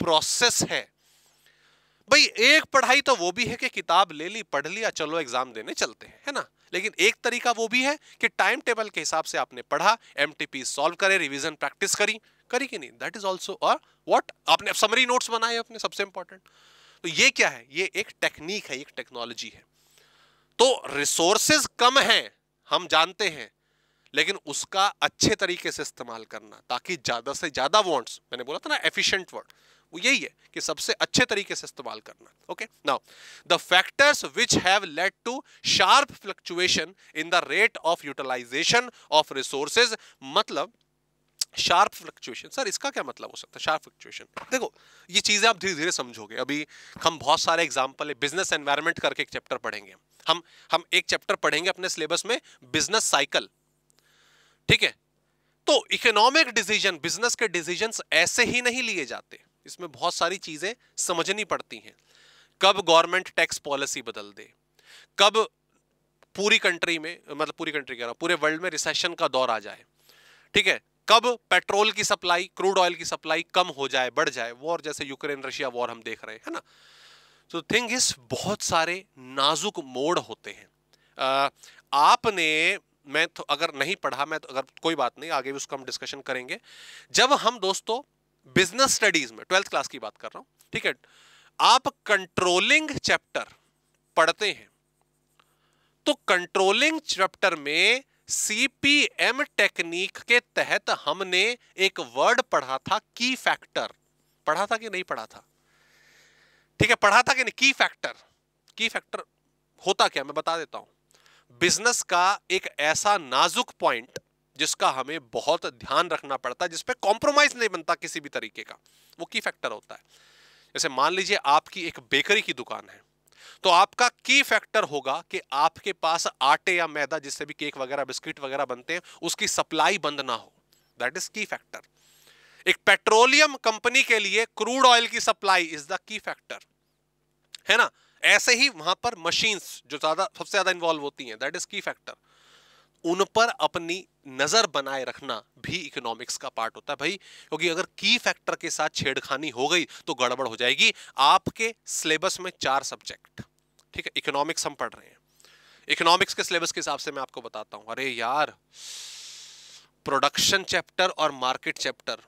प्रोसेस है। भाई, एक पढ़ाई तो वो भी है कि किताब ले ली, पढ़ लिया, चलो एग्ज़ाम देने चलते हैं, है ना? लेकिन एक तरीका वो भी है कि टाइम टेबल के हिसाब से आपने पढ़ा एमटीपी सॉल्व करे, रिवीजन प्रैक्टिस करी करी कि नहीं? दैट इज़ ऑल्सो और वॉट आपने समरी नोट्स बनाए अपने, सबसे इंपॉर्टेंट तो ये क्या है? ये एक टेक्निक है, एक टेक्नोलॉजी है। तो रिसोर्सेज कम है, हम जानते हैं, लेकिन उसका अच्छे तरीके से इस्तेमाल करना, ताकि ज़्यादा से ज़्यादा वॉन्ट्स मैंने बोला था ना एफिशिएंट वर्ड वो यही है कि सबसे अच्छे तरीके से इस्तेमाल करना okay now the factors which have led to sharp fluctuation in the rate of utilisation of resources मतलब शार्प फ्लक्चुएशन सर इसका क्या मतलब हो सकता है? शार्प फ्लक्चुएशन देखो, ये चीज़ें आप धीरे धीरे समझोगे। अभी हम बहुत सारे एग्जांपल है बिज़नेस एनवायरमेंट करके एक चैप्टर पढ़ेंगे हम। हम एक चैप्टर पढ़ेंगे अपने सिलेबस में बिज़नेस साइकिल ठीक है? तो इकोनॉमिक डिसीज़न बिज़नेस के डिसीज़न ऐसे ही नहीं लिए जाते। इसमें बहुत सारी चीज़ें समझनी पड़ती हैं। कब गवर्नमेंट टैक्स पॉलिसी बदल दे? कब पूरी कंट्री में मतलब पूरी कंट्री कह रहा पूरे वर्ल्ड में रिसेशन का दौर आ जाए? ठीक है कब पेट्रोल की सप्लाई क्रूड ऑयल की सप्लाई कम हो जाए बढ़ जाए? वॉर जैसे यूक्रेन रशिया वॉर हम देख रहे हैं है ना? तो थिंग इस बहुत सारे नाजुक मोड़ होते हैं। आ, आपने मैं तो अगर नहीं पढ़ा मैं तो अगर कोई बात नहीं आगे भी उसको हम डिस्कशन करेंगे। जब हम दोस्तों बिज़नेस स्टडीज़ में ट्वेल्थ क्लास की बात कर रहा हूँ, ठीक है? आप कंट्रोलिंग चैप्टर पढ़ते हैं तो कंट्रोलिंग चैप्टर में सीपीएम टेक्निक के तहत हमने एक वर्ड पढ़ा था की फैक्टर पढ़ा था कि नहीं पढ़ा था? ठीक है, पढ़ा था कि नहीं? की फैक्टर की फैक्टर होता क्या? मैं बता देता हूँ। बिज़नेस का एक ऐसा नाजुक पॉइंट जिसका हमें बहुत ध्यान रखना पड़ता है, जिसपे कॉम्प्रोमाइज नहीं बनता किसी भी तरीके का, वो की फैक्टर होता है। जैसे मान लीजिए आपकी एक बेकरी की दुकान है तो आपका की फैक्टर होगा कि आपके पास आटे या मैदा, जिससे भी केक वगैरह बिस्किट वगैरह बनते हैं, उसकी सप्लाई बंद ना हो। दैट इज़ की फैक्टर एक पेट्रोलियम कंपनी के लिए क्रूड ऑयल की supply is the key factor है ना? ऐसे ही वहाँ पर मशीन्स जो ज़्यादा, सबसे ज़्यादा इन्वॉल्व होती हैं दैट इज़ की फैक्टर उन पर अपनी नज़र बनाए रखना भी इकोनॉमिक्स का पार्ट होता है भाई। क्योंकि अगर की फैक्टर के साथ छेड़खानी हो गई तो गड़बड़ हो जाएगी। आपके सिलेबस में चार सब्जेक्ट ठीक है? इकोनॉमिक्स हम पढ़ रहे हैं। इकोनॉमिक्स के सिलेबस के हिसाब से मैं आपको बताता हूँ। अरे यार प्रोडक्शन चैप्टर और मार्केट चैप्टर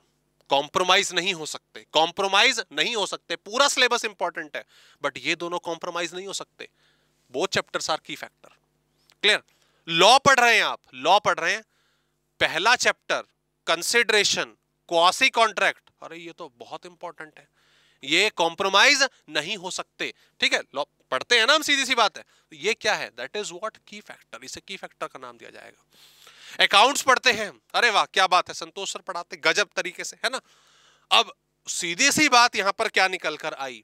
कॉम्प्रोमाइज नहीं हो सकते। कॉम्प्रोमाइज नहीं हो सकते। पूरा सिलेबस इंपॉर्टेंट है। बट ये दोनों कॉम्प्रोमाइज नहीं हो सकते। वो chapters are key factor clear law पढ़ रहे हैं आप, लॉ पढ़ रहे हैं। पहला चैप्टर कंसिडरेशन क्वासी कॉन्ट्रैक्ट अरे, ये तो बहुत इंपॉर्टेंट है। ये कॉम्प्रोमाइज नहीं हो सकते। ठीक है, लॉ पढ़ते हैं ना हम सीधी सी बात है। ये क्या है? That is what key factor इसे की फैक्टर का नाम दिया जाएगा। अकाउंट्स पढ़ते हैं। अरे वाह, क्या बात है, संतोष सर पढ़ाते, गजब तरीके से, है ना? अब सीधी सी बात यहाँ पर क्या निकल कर आई?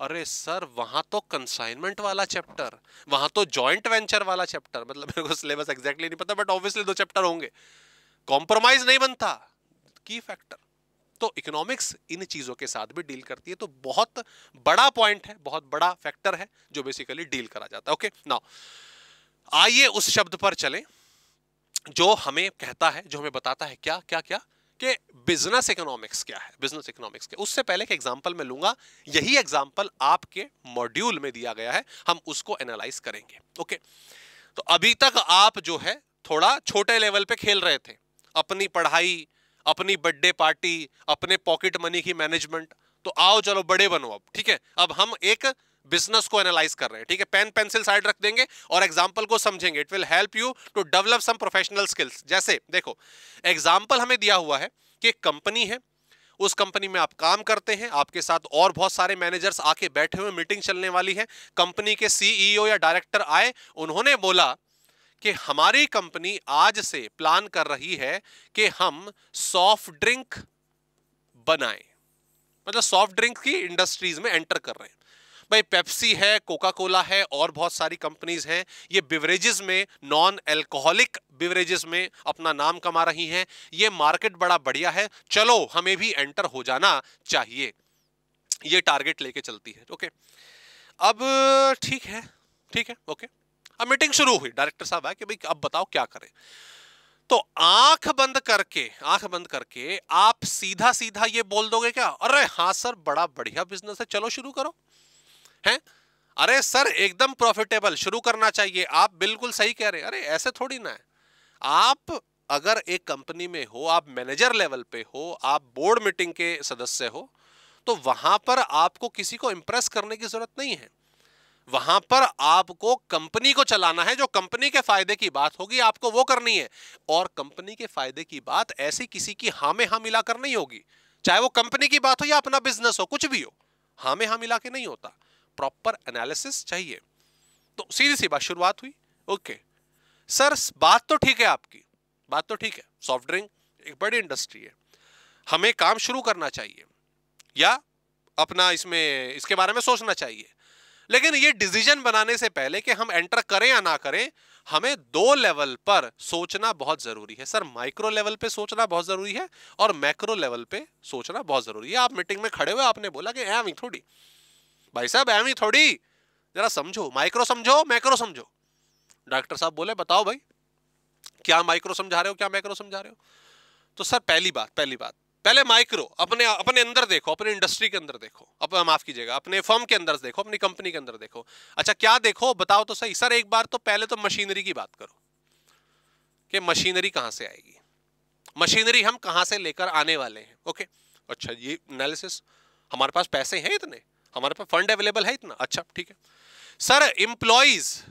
अरे सर, वहाँ तो कंसाइनमेंट वाला चैप्टर वहाँ तो जॉइंट वेंचर वाला चैप्टर मतलब मेरे को सिलेबस एग्जैक्टली नहीं पता बट ऑब्वियसली दो चैप्टर होंगे। कॉम्प्रोमाइज नहीं बनता। की फैक्टर तो इकोनॉमिक्स इन चीज़ों के साथ भी डील करती है तो बहुत बड़ा पॉइंट है, बहुत बड़ा फैक्टर है, जो बेसिकली डील करा जाता है। ओके नाउ आइए उस शब्द पर चलें, जो हमें कहता है, जो हमें बताता है। क्या क्या क्या? कि बिज़नेस इकोनॉमिक्स क्या है बिज़नेस इकोनॉमिक्स क्या उससे पहले एक एग्जांपल मैं लूँगा, यही एग्जांपल आपके मॉड्यूल में दिया गया है, हम उसको एनालाइज करेंगे ओके तो अभी तक आप जो है, थोड़ा छोटे लेवल पे खेल रहे थे, अपनी पढ़ाई, अपनी बर्थडे पार्टी अपने पॉकेट मनी की मैनेजमेंट तो आओ चलो बड़े बनो अब, ठीक है? अब हम एक बिज़नेस को एनालाइज कर रहे हैं, ठीक है? पेन पेंसिल साइड रख देंगे और एग्ज़ाम्पल को समझेंगे. It will help you to develop some professional skills जैसे, देखो एग्ज़ाम्पल हमें दिया हुआ है कि एक कंपनी है, उस कंपनी में आप काम करते हैं, आपके साथ और बहुत सारे मैनेजर्स आके बैठे हुए मीटिंग चलने वाली है कंपनी के सीईओ या डायरेक्टर आए, उन्होंने बोला कि हमारी कंपनी आज से प्लान कर रही है कि हम सॉफ्ट ड्रिंक बनाएँ। मतलब सॉफ्ट ड्रिंक की इंडस्ट्रीज़ में एंटर कर रहे हैं। भाई पेप्सी है कोका कोला है और बहुत सारी कंपनीज़ हैं। ये बिवरेजेस में नॉन एल्कोहलिक बिवरेजेस में अपना नाम कमा रही हैं। ये मार्केट बड़ा बढ़िया है। चलो, हमें भी एंटर हो जाना चाहिए। ये टारगेट लेके चलती है ओके अब, ठीक है ठीक है ओके अब मीटिंग शुरू हुई। डायरेक्टर साहब आए कि भाई, अब बताओ क्या करें? तो आँख बंद करके, आँख बंद करके आप सीधा सीधा ये बोल दोगे क्या? अरे हाँ सर, बड़ा बढ़िया बिज़नेस है। चलो शुरू करो। हैं? अरे सर, एकदम प्रॉफिटेबल शुरू करना चाहिए। आप बिल्कुल सही कह रहे हैं। अरे, ऐसे थोड़ी ना है। आप अगर एक कंपनी में हो, आप मैनेजर लेवल पे हो, आप बोर्ड मीटिंग के सदस्य हो तो वहाँ पर आपको किसी को इंप्रेस करने की ज़रूरत नहीं है। वहाँ पर आपको कंपनी को चलाना है, जो कंपनी के फ़ायदे की बात होगी, आपको वो करनी है। और कंपनी के फ़ायदे की बात ऐसी किसी की हाँ में हाँ मिलाकर नहीं होगी। चाहे वो कंपनी की बात हो या अपना बिज़नेस हो, कुछ भी हो हाँ में हाँ मिला के नहीं होता। प्रॉपर एनालिसिस चाहिए। तो सीधी सी बात, शुरुआत हुई। ओके सर बात तो ठीक है आपकी। बात तो ठीक है। सॉफ्ट ड्रिंक एक बड़ी इंडस्ट्री है। हमें काम शुरू करना चाहिए। या अपना इसमें, इसके बारे में सोचना चाहिए। लेकिन ये डिसीज़न बनाने से पहले कि हम एंटर करें या ना करें, हमें दो लेवल पर सोचना बहुत ज़रूरी है। सर माइक्रो लेवल पे सोचना बहुत ज़रूरी है और मैक्रो लेवल पे सोचना बहुत ज़रूरी है। आप मीटिंग में खड़े हुए, आपने बोला कि एम थोड़ी। भाई साहब एम ही थोड़ी। जरा समझो, माइक्रो समझो, मैक्रो समझो। डॉक्टर साहब बोले, बताओ भाई, क्या माइक्रो समझा रहे हो, क्या मैक्रो समझा रहे हो? तो सर, पहली बात पहली बात, पहले माइक्रो, अपने अपने अंदर देखो, अपने इंडस्ट्री के अंदर देखो। अब माफ़ कीजिएगा, अपने फर्म के अंदर देखो, अपनी कंपनी के अंदर देखो। अच्छा क्या देखो, बताओ तो सही। सर, एक बार तो पहले तो मशीनरी की बात करो, कि मशीनरी कहाँ से आएगी? मशीनरी हम कहाँ से लेकर आने वाले हैं? ओके अच्छा ये एनालिसिस हमारे पास पैसे हैं इतने? हमारे पास फंड अवेलेबल है इतना। अच्छा ठीक है। सर इंप्लॉइज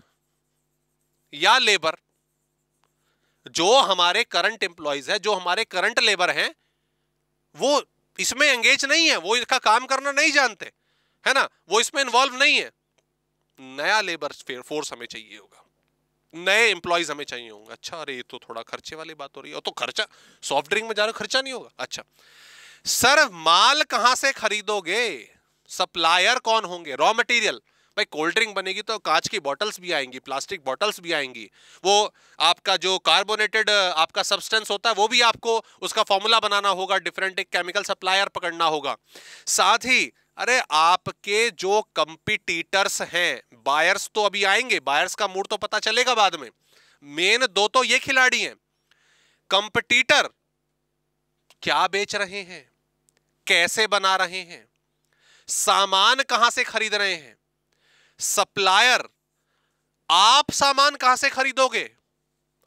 या लेबर जो हमारे करंट एम्प्लॉयज़ है, जो हमारे करंट लेबर हैं, वो इसमें एंगेज नहीं है, वो इसका काम करना नहीं जानते, है ना? वो इसमें इन्वॉल्व नहीं है। नया लेबर फोर्स हमें चाहिए होगा। नए एम्प्लॉयज़ हमें चाहिए होंगे। अच्छा अरे, ये तो थोड़ा खर्चे वाली बात हो रही है। तो खर्चा सॉफ्ट ड्रिंक में जा रहे खर्चा नहीं होगा। अच्छा। सर, माल कहाँ से खरीदोगे? सप्लायर कौन होंगे? रॉ मटेरियल भाई कोल्ड ड्रिंक बनेगी तो कांच की बॉटल्स भी आएँगी प्लास्टिक बॉटल्स भी आएँगी। वो आपका जो कार्बोनेटेड आपका सब्सटेंस होता है, वो भी आपको उसका फॉर्मूला बनाना होगा डिफरेंट एक केमिकल सप्लायर पकड़ना होगा। साथ ही, अरे, आपके जो कंपिटिटर्स हैं बायर्स तो अभी आएँगे बायर्स का मूड तो पता चलेगा बाद में। मेन दो तो ये खिलाड़ी हैं। कंपटीटर क्या बेच रहे हैं? कैसे बना रहे हैं? सामान कहाँ से खरीद रहे हैं? सप्लायर आप सामान कहाँ से खरीदोगे?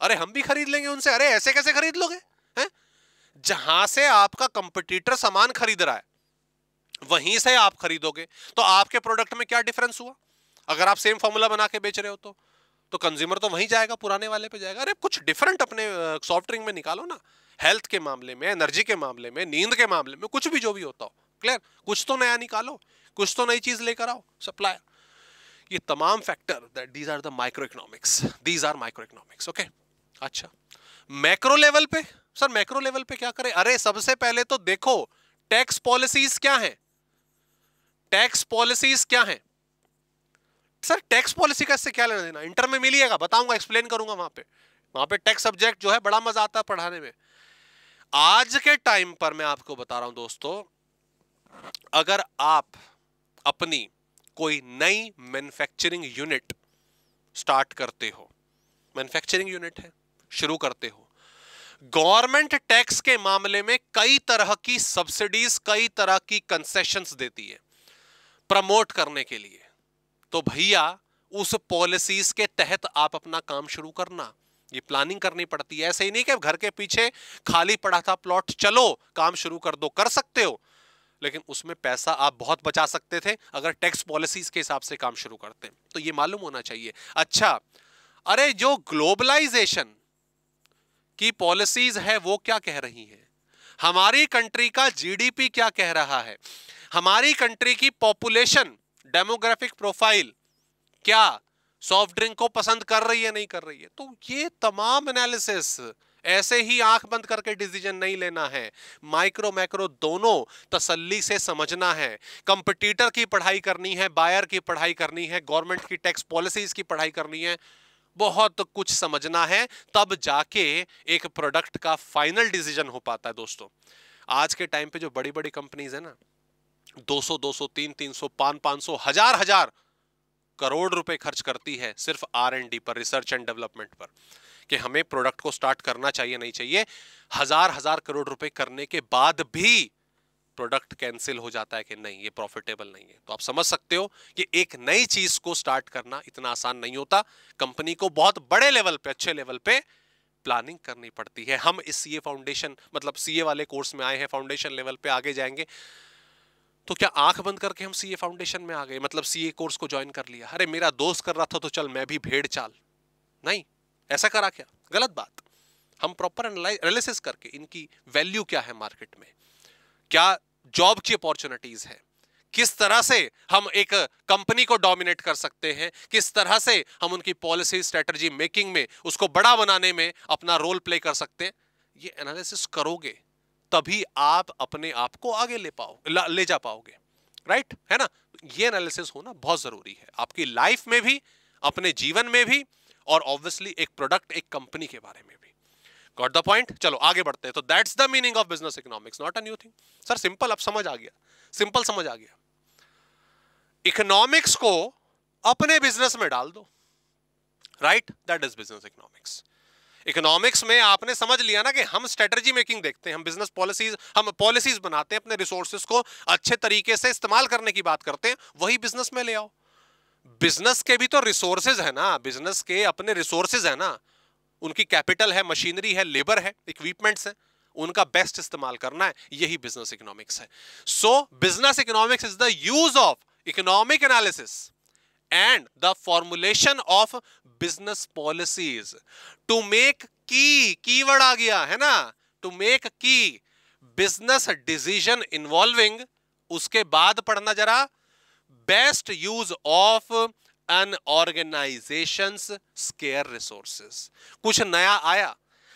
अरे, हम भी खरीद लेंगे उनसे। अरे, ऐसे कैसे खरीद लोगे? हैं? जहाँ से आपका कंपटीटर सामान खरीद रहा है, वहीं से आप खरीदोगे। तो आपके प्रोडक्ट में क्या डिफरेंस हुआ? अगर आप सेम फॉर्मूला बना के बेच रहे हो तो तो कंज्यूमर तो वहीं जाएगा, पुराने वाले पे जाएगा। अरे, कुछ डिफरेंट अपने सॉफ्ट ड्रिंक में निकालो ना। हेल्थ के मामले में एनर्जी के मामले में, नींद के मामले में, कुछ भी जो भी होता हो। क्लियर कुछ तो नया निकालो, कुछ तो नई चीज़ लेकर आओ सप्लायर ये तमाम factor that these are the micro economics these are micro economics okay अच्छा। मैक्रो लेवल पे? सर मैक्रो लेवल पे क्या करें? अरे, सबसे पहले तो देखो टैक्स पॉलिसीज़ क्या है? टैक्स पॉलिसीज़ क्या है? सर टैक्स पॉलिसी का इससे क्या लेना देना? इंटर में मिलिएगा, बताऊँगा एक्सप्लेन करूँगा वहाँ पे। वहाँ पे टैक्स सब्जेक्ट जो है, बड़ा मज़ा आता है पढ़ाने में। आज के टाइम पर मैं आपको बता रहा हूँ दोस्तों अगर आप अपनी कोई नई मैन्युफैक्चरिंग यूनिट स्टार्ट करते हो मैन्युफैक्चरिंग यूनिट है, शुरू करते हो गवर्नमेंट टैक्स के मामले में कई तरह की सब्सिडीज कई तरह की कंसेशंस देती है प्रमोट करने के लिए। तो भैया, उस पॉलिसीज़ के तहत आप अपना काम शुरू करना। ये प्लानिंग करनी पड़ती है। ऐसे ही नहीं कि घर के पीछे खाली पड़ा था प्लॉट चलो, काम शुरू कर दो, कर सकते हो। लेकिन उसमें पैसा आप बहुत बचा सकते थे अगर टैक्स पॉलिसीज़ के हिसाब से काम शुरू करते। तो ये मालूम होना चाहिए। अच्छा अरे जो ग्लोबलाइजेशन की पॉलिसीज़ है, वो क्या कह रही है? हमारी कंट्री का जीडीपी क्या कह रहा है? हमारी कंट्री की पॉपुलेशन डेमोग्राफिक प्रोफ़ाइल क्या सॉफ्ट ड्रिंक को पसंद कर रही है, नहीं कर रही है? तो ये तमाम एनालिसिस ऐसे ही आँख बंद करके डिसीज़न नहीं लेना है। माइक्रो मैक्रो दोनों तसल्ली से समझना है। कंपटीटर की पढ़ाई करनी है, बायर की पढ़ाई करनी है, गवर्नमेंट की टैक्स पॉलिसीज़ की पढ़ाई करनी है, बहुत कुछ समझना है, तब जाके एक प्रोडक्ट का फाइनल डिसीज़न हो पाता है दोस्तों। आज के टाइम पे जो बड़ी बड़ी कंपनीज़ है ना 200 200 3 300 5 500 हज़ार हज़ार करोड़ रुपए खर्च करती है सिर्फ़ आर एंड डी पर, रिसर्च एंड डेवलपमेंट पर। कि हमें प्रोडक्ट को स्टार्ट करना चाहिए, नहीं चाहिए। हज़ार हज़ार करोड़ रुपए करने के बाद भी प्रोडक्ट कैंसिल हो जाता है कि नहीं, ये प्रॉफिटेबल नहीं है। तो आप समझ सकते हो कि एक नई चीज़ को स्टार्ट करना इतना आसान नहीं होता। कंपनी को बहुत बड़े लेवल पे, अच्छे लेवल पे प्लानिंग करनी पड़ती है। हम इस सीए फाउंडेशन मतलब सीए वाले कोर्स में आए हैं फाउंडेशन लेवल पे आगे जाएँगे। तो क्या आँख बंद करके हम सीए फाउंडेशन में आ गए? मतलब सीए कोर्स को ज्वाइन कर लिया। अरे मेरा दोस्त कर रहा था तो चल, मैं भी भेड़ चाल। नहीं। ऐसा करा क्या? गलत बात। हम प्रॉपर एनालिसिस करके इनकी वैल्यू क्या है मार्केट में? क्या जॉब की अपॉर्चुनिटीज़ है? किस तरह से हम एक कंपनी को डोमिनेट कर सकते हैं? किस तरह से हम उनकी पॉलिसी स्ट्रेटजी मेकिंग में, उसको बड़ा बनाने में अपना रोल प्ले कर सकते हैं? ये एनालिसिस करोगे, तभी आप अपने आप को आगे ले पाओ, ले जा पाओगे। राइट है ना? ये एनालिसिस होना बहुत ज़रूरी है। आपकी लाइफ में भी, अपने जीवन में भी और ऑब्वियसली एक प्रोडक्ट एक कंपनी के बारे में भी। गॉट द पॉइंट चलो, आगे बढ़ते हैं। तो that's the meaning of business economics not a new thing sir simple अब समझ आ गया। सिंपल समझ आ गया। इकोनॉमिक्स को अपने बिज़नेस में डाल दो। Right that is business economics economics में आपने समझ लिया ना कि हम स्ट्रेटजी मेकिंग देखते हैं, हम बिज़नेस पॉलिसीज़ हम पॉलिसीज़ बनाते हैं, अपने रिसोर्सेज को अच्छे तरीके से इस्तेमाल करने की बात करते हैं, वही बिज़नेस में ले आओ। बिज़नेस के भी तो रिसोर्सेज है ना, बिज़नेस के अपने रिसोर्सेज है ना। उनकी कैपिटल है मशीनरी है लेबर है इक्विपमेंट्स है। उनका बेस्ट इस्तेमाल करना है, यही बिज़नेस इकोनॉमिक्स है। So business economics is the use of economic analysis and the formulation of business policies to make key, keyword आ गया, है ना? To make key business decision involving, उसके बाद पढ़ना जरा best use of an organisation scarce resources कुछ नया आया?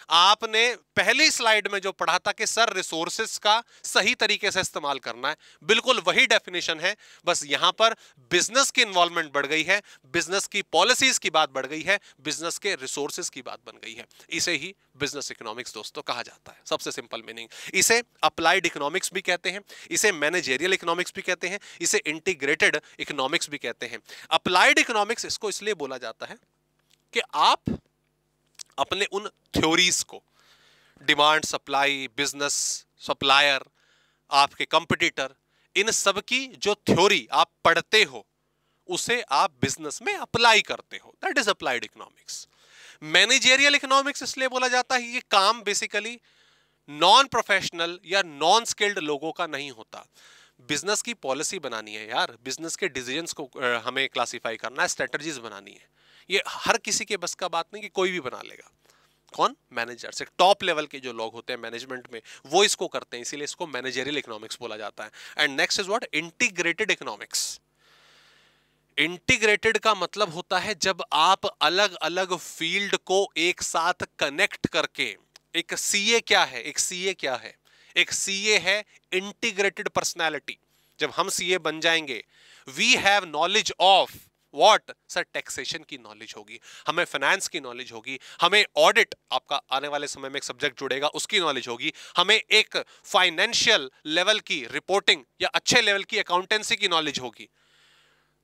आपने पहली स्लाइड में जो पढ़ा था कि सर रिसोर्सेस का सही तरीके से इस्तेमाल करना है, बिल्कुल वही डेफिनेशन है। बस यहाँ पर बिज़नेस की इन्वॉल्वमेंट बढ़ गई है बिज़नेस की पॉलिसीज़ की बात बढ़ गई है बिज़नेस के रिसोर्सेज की बात बन गई है। इसे ही बिज़नेस इकोनॉमिक्स दोस्तों कहा जाता है, सबसे सिंपल मीनिंग इसे अप्लाइड इकोनॉमिक्स भी कहते हैं, इसे मैनेजेरियल इकोनॉमिक्स भी कहते हैं, इसे इंटीग्रेटेड इकोनॉमिक्स भी कहते हैं। अप्लाइड इकोनॉमिक्स इसको इसलिए बोला जाता है कि आप अपने उन थ्योरीज को डिमांड सप्लाई बिज़नेस सप्लायर आपके कंपटीटर इन सब की जो थ्योरी आप पढ़ते हो, उसे आप बिज़नेस में अप्लाई करते हो। That is applied economics managerial economics इसलिए बोला जाता है ये काम बेसिकली नॉन प्रोफेशनल या नॉन स्किल्ड लोगों का नहीं होता। बिज़नेस की पॉलिसी बनानी है यार। बिज़नेस के डिसीजंस को हमें क्लासिफाई करना है स्ट्रेटजीज बनानी है। ये हर किसी के बस का बात नहीं कि कोई भी बना लेगा। कौन? मैनेजर से टॉप लेवल के जो लोग होते हैं मैनेजमेंट में, वो इसको करते हैं, इसीलिए इसको मैनेजरियल इकोनॉमिक्स बोला जाता है। And next is what integrated economics integrated का मतलब होता है जब आप अलग अलग फ़ील्ड को एक साथ कनेक्ट करके, एक सीए क्या है? एक सीए क्या है? एक सीए है इंटीग्रेटेड पर्सनैलिटी जब हम सीए बन जाएँगे we have knowledge of what sir taxation की नॉलेज होगी, हमें फाइनेंस की नॉलेज होगी, हमें ऑडिट आपका आने वाले समय में एक सब्जेक्ट जुड़ेगा, उसकी नॉलेज होगी, हमें एक फाइनेंशियल लेवल की रिपोर्टिंग या अच्छे लेवल की अकाउंटेंसी की नॉलेज होगी।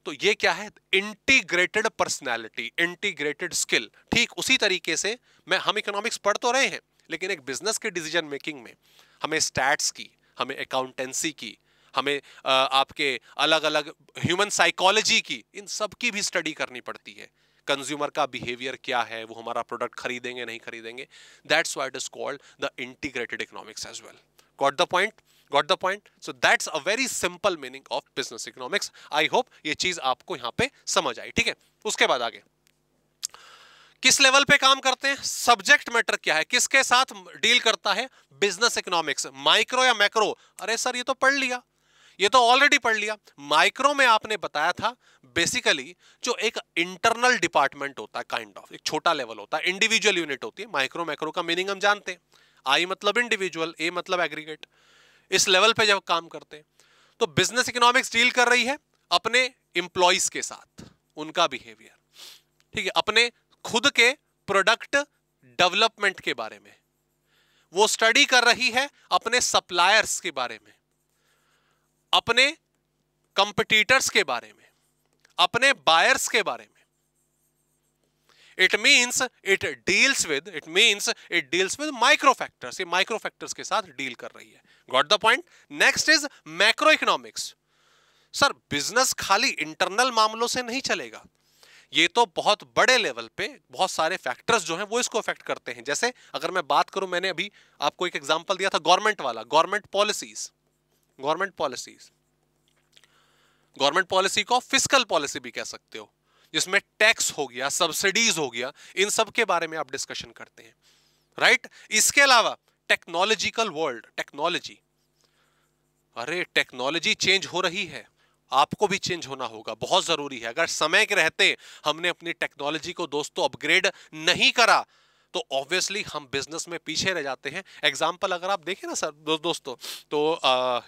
तो ये क्या है? इंटीग्रेटेड पर्सनैलिटी इंटीग्रेटेड स्किल ठीक उसी तरीके से मैं, हम इकोनॉमिक्स पढ़ तो रहे हैं, लेकिन एक बिज़नेस के डिसीज़न मेकिंग में, हमें स्टैट्स की, हमें अकाउंटेंसी की हमें आपके अलग अलग ह्यूमन साइकोलॉजी की, इन सब की भी स्टडी करनी पड़ती है। कंज्यूमर का बिहेवियर क्या है, वो हमारा प्रोडक्ट खरीदेंगे, नहीं खरीदेंगे? That's what is called the integrated economics as well got the point got the point so that's a very simple meaning of business economics I hope ये चीज़ आपको यहाँ पे समझ आई, ठीक है? उसके बाद आगे। किस लेवल पे काम करते हैं? सब्जेक्ट मैटर क्या है? किसके साथ डील करता है? बिज़नेस इकोनॉमिक्स माइक्रो या मैक्रो अरे सर, ये तो पढ़ लिया। ये तो ऑलरेडी पढ़ लिया। माइक्रो में आपने बताया था बेसिकली जो एक इंटरनल डिपार्टमेंट होता है काइंड ऑफ़ एक छोटा लेवल होता है इंडिविजुअल यूनिट होती है। माइक्रो मैक्रो का मीनिंग हम जानते हैं। आई मतलब इंडिविजुअल ए मतलब एग्रीगेट इस लेवल पे जब काम करते हैं तो बिज़नेस इकोनॉमिक्स डील कर रही है अपने इंप्लॉइज के साथ, उनका बिहेवियर ठीक है, अपने खुद के प्रोडक्ट डेवलपमेंट के बारे में। वो स्टडी कर रही है अपने सप्लायर्स के बारे में। अपने कंपटीटर्स के बारे में, अपने बायर्स के बारे में। It means it deals with it means it deals with micro factors ये माइक्रो फैक्टर्स के साथ डील कर रही है। Got the point next is macro economics sir business खाली इंटरनल मामलों से नहीं चलेगा। ये तो बहुत बड़े लेवल पे बहुत सारे फैक्टर्स जो हैं, वो इसको अफेक्ट करते हैं। जैसे, अगर मैं बात करूँ, मैंने अभी आपको एक एग्जांपल दिया था गवर्नमेंट वाला government policies government policies. Government policy को फ़िज़िकल पॉलिसी भी कह सकते हो, जिसमें टैक्स हो गया सब्सिडीज हो गया, इन सब के बारे में आप डिस्कशन करते हैं। राइट इसके अलावा टेक्नोलॉजिकल वर्ल्ड टेक्नोलॉजी अरे टेक्नोलॉजी चेंज हो रही है। आपको भी चेंज होना होगा, बहुत ज़रूरी है। अगर समय के रहते हमने अपनी टेक्नोलॉजी को दोस्तों अपग्रेड नहीं करा तो ऑब्वियसली हम बिज़नेस में पीछे रह जाते हैं। एग्ज़ाम्पल अगर आप देखें ना सर दो, दोस्तों तो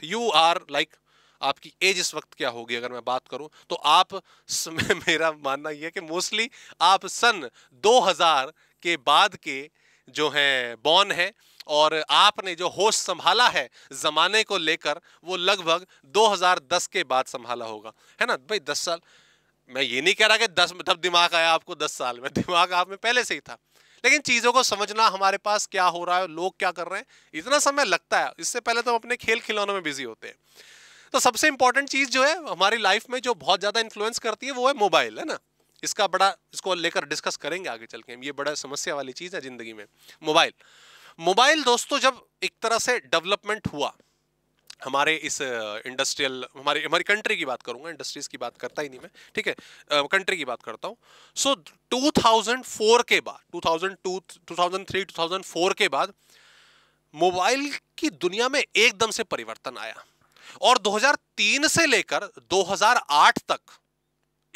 यू आर लाइक आपकी एज इस वक्त क्या होगी अगर मैं बात करूँ? तो आप मेरा मानना यह है कि मोस्टली आप सन 2000 के बाद के जो हैं बॉर्न है और आपने जो होश संभाला है जमाने को लेकर वो लगभग 2010 के बाद संभाला होगा। है ना? भाई 10 साल मैं ये नहीं कह रहा कि 10 तब दिमाग आया आपको 10 साल में। दिमाग आप में पहले से ही था। लेकिन चीज़ों को समझना हमारे पास क्या हो रहा है, लोग क्या कर रहे हैं, इतना समय लगता है। इससे पहले तो हम अपने खेल खिलौनों में बिज़ी होते हैं। तो सबसे इंपॉर्टेंट चीज़ जो है, हमारी लाइफ में जो बहुत ज़्यादा इन्फ्लुएंस करती है, वो है मोबाइल है ना? इसका बड़ा, इसको लेकर डिस्कस करेंगे आगे चल के ये बड़ा समस्या वाली चीज़ है ज़िंदगी में। मोबाइल मोबाइल दोस्तों, जब एक तरह से डेवलपमेंट हुआ हमारे इस इंडस्ट्रियल हमारी हमारी कंट्री की बात करूँगा इंडस्ट्रीज़ की बात करता ही नहीं मैं ठीक है? कंट्री की बात करता हूँ। सो so, 2004 के बाद 2002 2003 2004 के बाद मोबाइल की दुनिया में एकदम से परिवर्तन आया। और 2003 से लेकर 2008 तक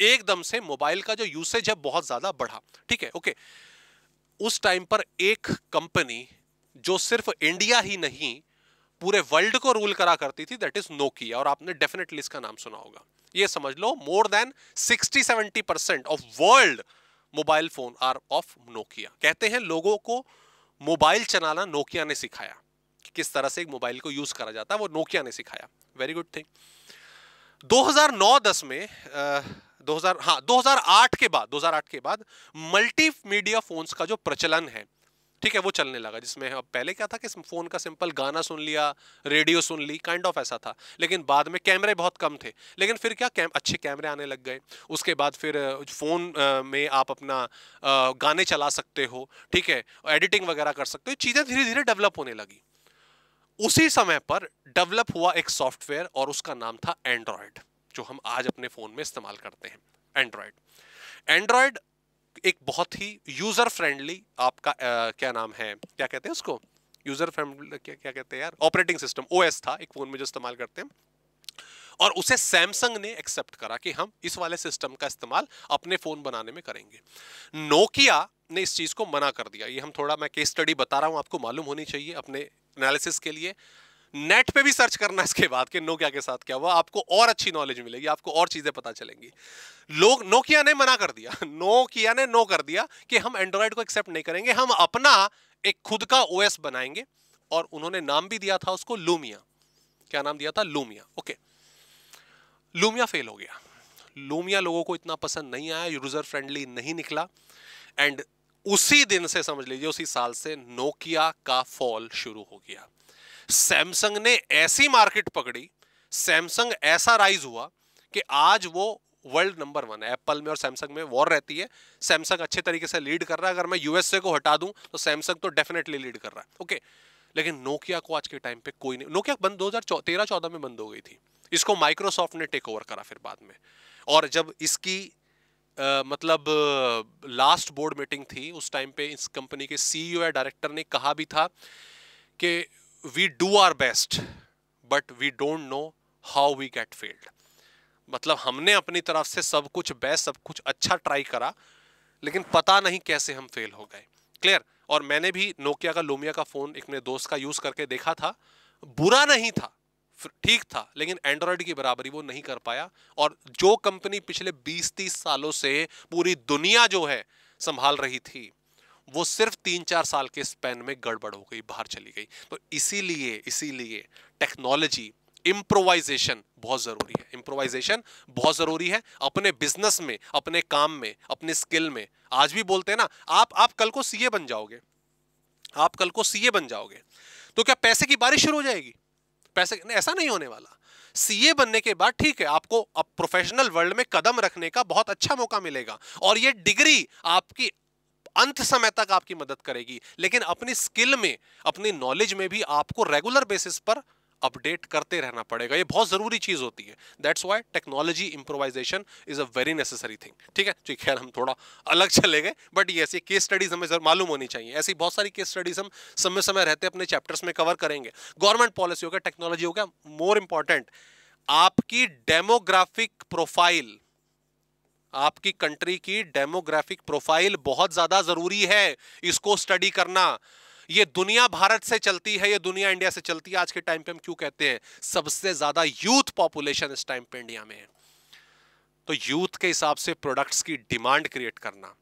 एकदम से मोबाइल का जो यूसेज है बहुत ज़्यादा बढ़ा ठीक है? ओके उस टाइम पर एक कंपनी जो सिर्फ़ इंडिया ही नहीं पूरे वर्ल्ड को रूल करा करती थी दैट इज़ नोकिया और आपने डेफिनेटली इसका नाम सुना होगा। ये समझ लो more than 60 70 percent of world mobile phone are of Nokia कहते हैं लोगों को मोबाइल चलाना नोकिया ने सिखाया। कि किस तरह से एक मोबाइल को यूज़ करा जाता है वो नोकिया ने सिखाया। वेरी गुड थिंग 2009-10 में आ, 2000 हाँ 2008 के बाद 2008 के बाद मल्टी मीडिया फोन्स का जो प्रचलन है ठीक है, वो चलने लगा, जिसमें अब पहले क्या था कि फ़ोन का सिंपल गाना सुन लिया, रेडियो सुन ली काइंड ऑफ़ ऐसा था। लेकिन बाद में कैमरे बहुत कम थे। लेकिन फिर क्या, कैम, अच्छे कैमरे आने लग गए। उसके बाद फिर फ़ोन में आप अपना गाने चला सकते हो, ठीक है, एडिटिंग वगैरह कर सकते हो, चीज़ें धीरे धीरे डेवलप होने लगी। उसी समय पर डेवलप हुआ एक सॉफ्टवेयर और उसका नाम था एंड्रॉयड जो हम आज अपने फ़ोन में इस्तेमाल करते हैं एंड्रॉयड एंड्रॉयड एक बहुत ही यूज़र फ्रेंडली आपका आ, क्या नाम है क्या कहते हैं उसको? यूज़र फ्रेंडली क्या क्या कहते हैं यार? ऑपरेटिंग सिस्टम ओएस था एक फ़ोन में जो इस्तेमाल करते हैं। और उसे सैमसंग ने एक्सेप्ट करा कि हम इस वाले सिस्टम का इस्तेमाल अपने फ़ोन बनाने में करेंगे। नोकिया ने इस चीज़ को मना कर दिया। ये हम थोड़ा मैं केस स्टडी बता रहा हूँ आपको मालूम होनी चाहिए अपने एनालिसिस के लिए। नेट पे भी सर्च करना इसके बाद कि नोकिया के साथ क्या हुआ, आपको और अच्छी नॉलेज मिलेगी, आपको और चीज़ें पता चलेंगी। लोग, नोकिया ने मना कर दिया, नोकिया ने नो कर दिया कि हम एंड्रॉयड को एक्सेप्ट नहीं करेंगे, हम अपना एक खुद का ओएस बनाएँगे, और उन्होंने नाम भी दिया था उसको लूमिया क्या नाम दिया था? लूमिया ओके लूमिया फेल हो गया। लूमिया लोगों को इतना पसंद नहीं आया यूज़र फ्रेंडली नहीं निकला एंड उसी दिन से समझ लीजिए, उसी साल से नोकिया का फॉल शुरू हो गया। सैमसंग ने ऐसी मार्केट पकड़ी सैमसंग ऐसा राइज हुआ कि आज वो वर्ल्ड नंबर वन है। एप्पल में और सैमसंग में वॉर रहती है। सैमसंग अच्छे तरीके से लीड कर रहा है। अगर मैं यूएसए को हटा दूँ तो सैमसंग तो डेफिनेटली लीड कर रहा है। ओके लेकिन नोकिया को आज के टाइम पे कोई नहीं नोकिया बंद दो हज़ार चौदह में बंद हो गई थी। इसको माइक्रोसॉफ्ट ने टेक ओवर करा फिर बाद में। और जब इसकी आ, मतलब लास्ट बोर्ड मीटिंग थी उस टाइम पे इस कंपनी के सीईओ या डायरेक्टर ने कहा भी था कि we do are best but we don't know how we get failed मतलब हमने अपनी तरफ़ से सब कुछ बेस्ट सब कुछ अच्छा ट्राई करा, लेकिन पता नहीं कैसे हम फेल हो गए। क्लियर और मैंने भी नोकिया का लोमिया का फ़ोन एक मेरे दोस्त का यूज़ करके देखा था। बुरा नहीं था ठीक था, लेकिन एंड्रॉयड की बराबरी वो नहीं कर पाया। और जो कंपनी पिछले 20-30 सालों से पूरी दुनिया जो है, संभाल रही थी। वो सिर्फ़ तीन चार साल के स्पेन में गड़बड़ हो गई, बाहर चली गई। तो इसीलिए इसीलिए टेक्नोलॉजी इम्प्रोवाइजेशन बहुत ज़रूरी है। इम्प्रोवाइजेशन बहुत ज़रूरी है अपने बिज़नेस में, अपने काम में, अपने स्किल में। आज भी बोलते हैं ना, आप आप कल को सीए बन जाओगे। आप कल को सीए बन जाओगे। तो क्या पैसे की बारिश शुरू हो जाएगी? पैसे ऐसा नहीं होने वाला। सीए बनने के बाद ठीक है, आपको अब प्रोफेशनल वर्ल्ड में कदम रखने का बहुत अच्छा मौका मिलेगा। और ये डिग्री आपकी अंत समय तक आपकी मदद करेगी। लेकिन अपनी स्किल में, अपनी नॉलेज में भी आपको रेगुलर बेसिस पर अपडेट करते रहना पड़ेगा। ये बहुत ज़रूरी चीज़ होती है। That's why technology improvisation is a very necessary thing ठीक है? जी, खैर, हम थोड़ा अलग चले गए बट ये ऐसी केस स्टडीज़ हमें मालूम होनी चाहिए। ऐसी बहुत सारी केस स्टडीज़ हम समय समय रहते अपने चैप्टर्स में कवर करेंगे। गवर्नमेंट पॉलिसी हो गया टेक्नोलॉजी हो गया मोर इंपॉर्टेंट आपकी डेमोग्राफिक प्रोफ़ाइल आपकी कंट्री की डेमोग्राफिक प्रोफ़ाइल बहुत ज़्यादा ज़रूरी है, इसको स्टडी करना। ये दुनिया भारत से चलती है, ये दुनिया इंडिया से चलती है। आज के टाइम पे हम क्यों कहते हैं? सबसे ज़्यादा यूथ पॉपुलेशन इस टाइम पे इंडिया में है। तो यूथ के हिसाब से प्रोडक्ट्स की डिमांड क्रिएट करना।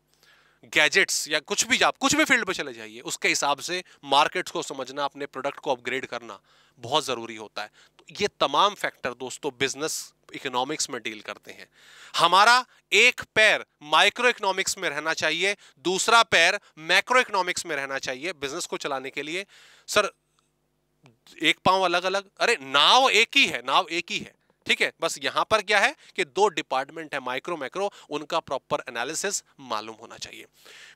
गैजेट्स या कुछ भी आप, कुछ भी फ़ील्ड पे चले जाइए, उसके हिसाब से मार्केट्स को समझना, अपने प्रोडक्ट को अपग्रेड करना बहुत ज़रूरी होता है। तो ये तमाम फैक्टर दोस्तों बिज़नेस इकोनॉमिक्स में डील करते हैं। हमारा एक पैर माइक्रो इकोनॉमिक्स में रहना चाहिए, दूसरा पैर मैक्रो इकोनॉमिक्स में रहना चाहिए बिज़नेस को चलाने के लिए। सर, एक पाँव अलग अलग अरे नाव एक ही है, नाव एक ही है। ठीक है? बस यहाँ पर क्या है कि दो डिपार्टमेंट है माइक्रो मैक्रो उनका प्रॉपर एनालिसिस मालूम होना चाहिए।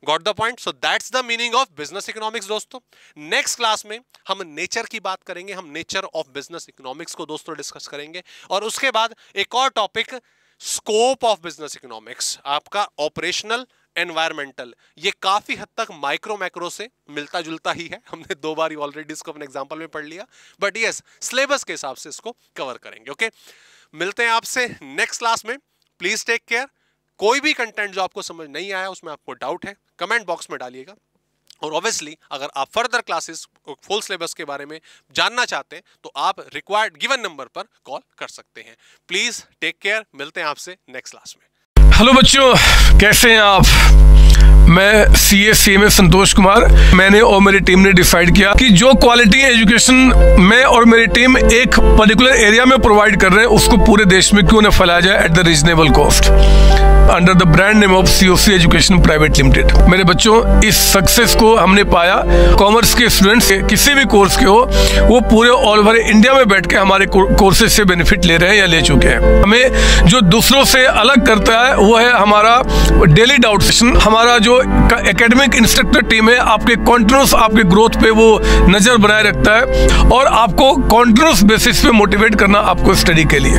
Got the point so that's the meaning of business economics दोस्तों। नेक्स्ट क्लास में हम नेचर की बात करेंगे, हम नेचर ऑफ़ बिज़नेस इकोनॉमिक्स को दोस्तों डिस्कस करेंगे। और उसके बाद एक और topic scope of business economics आपका ऑपरेशनल एनवायरमेंटल ये काफ़ी हद तक माइक्रो मैक्रो से मिलता जुलता ही है। हमने दो बार ऑलरेडी इसको अपने एग्जांपल में पढ़ लिया। बट यस सिलेबस के हिसाब से इसको कवर करेंगे ओके मिलते हैं आपसे नेक्स्ट क्लास में। प्लीज़ टेक केयर कोई भी कंटेंट जो आपको समझ नहीं आया, उसमें आपको डाउट है कमेंट बॉक्स में डालिएगा। और ऑब्वियसली अगर आप फर्दर क्लासेस फुल सिलेबस के बारे में जानना चाहते हैं तो आप रिक्वायर्ड गिवन नंबर पर कॉल कर सकते हैं। प्लीज़ टेक केयर मिलते हैं आपसे नेक्स्ट क्लास में। हेलो बच्चों कैसे हैं आप? मैं C S C S Santosh Kumar. मैंने और मेरी टीम ने डिसाइड किया कि जो क्वालिटी एजुकेशन मैं और मेरी टीम एक पर्टिकुलर एरिया में प्रोवाइड कर रहे हैं, उसको पूरे देश में क्यों न फैलाया जाए at the reasonable cost under the brand name of C O C education private limited मेरे बच्चों, इस सक्सेस को हमने पाया। कॉमर्स के स्टूडेंट्स किसी भी कोर्स के हो, वो पूरे ऑल ओवर इंडिया में बैठ के हमारे कोर्सेज से बेनिफिट ले रहे हैं या ले चुके हैं। हमें जो दूसरों से अलग करता है, वो है हमारा डेली डाउट सेशन हमारा जो एकेडमिक इंस्ट्रक्टर टीम है, आपके कॉन्टिन्यूस आपके ग्रोथ पे वो नज़र बनाए रखता है और आपको कॉन्टिन्यूस बेसिस पे मोटिवेट करना आपको स्टडी के लिए।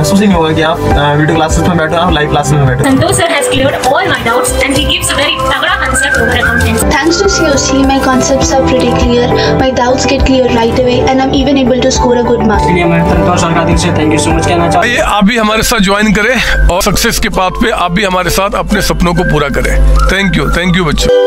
महसूस ही नहीं होगा कि आप वीडियो क्लासेस में बैठे आप लाइव क्लासेस में बैठे। Santosh sir has cleared all my doubts and he gives a very तगड़ा answer to my complaint thanks to COC my concepts are pretty clear my doubts get clear right away and I am even able to score a good marks इसलिए मैं संतोष sir का दिल से thank you so much कहना चाहता हूँ। आप भी हमारे साथ ज्वाइन करें और सक्सेस के पाथ पे आप भी हमारे साथ अपने सपनों को पूरा करें। थैंक यू थैंक यू बच्चों।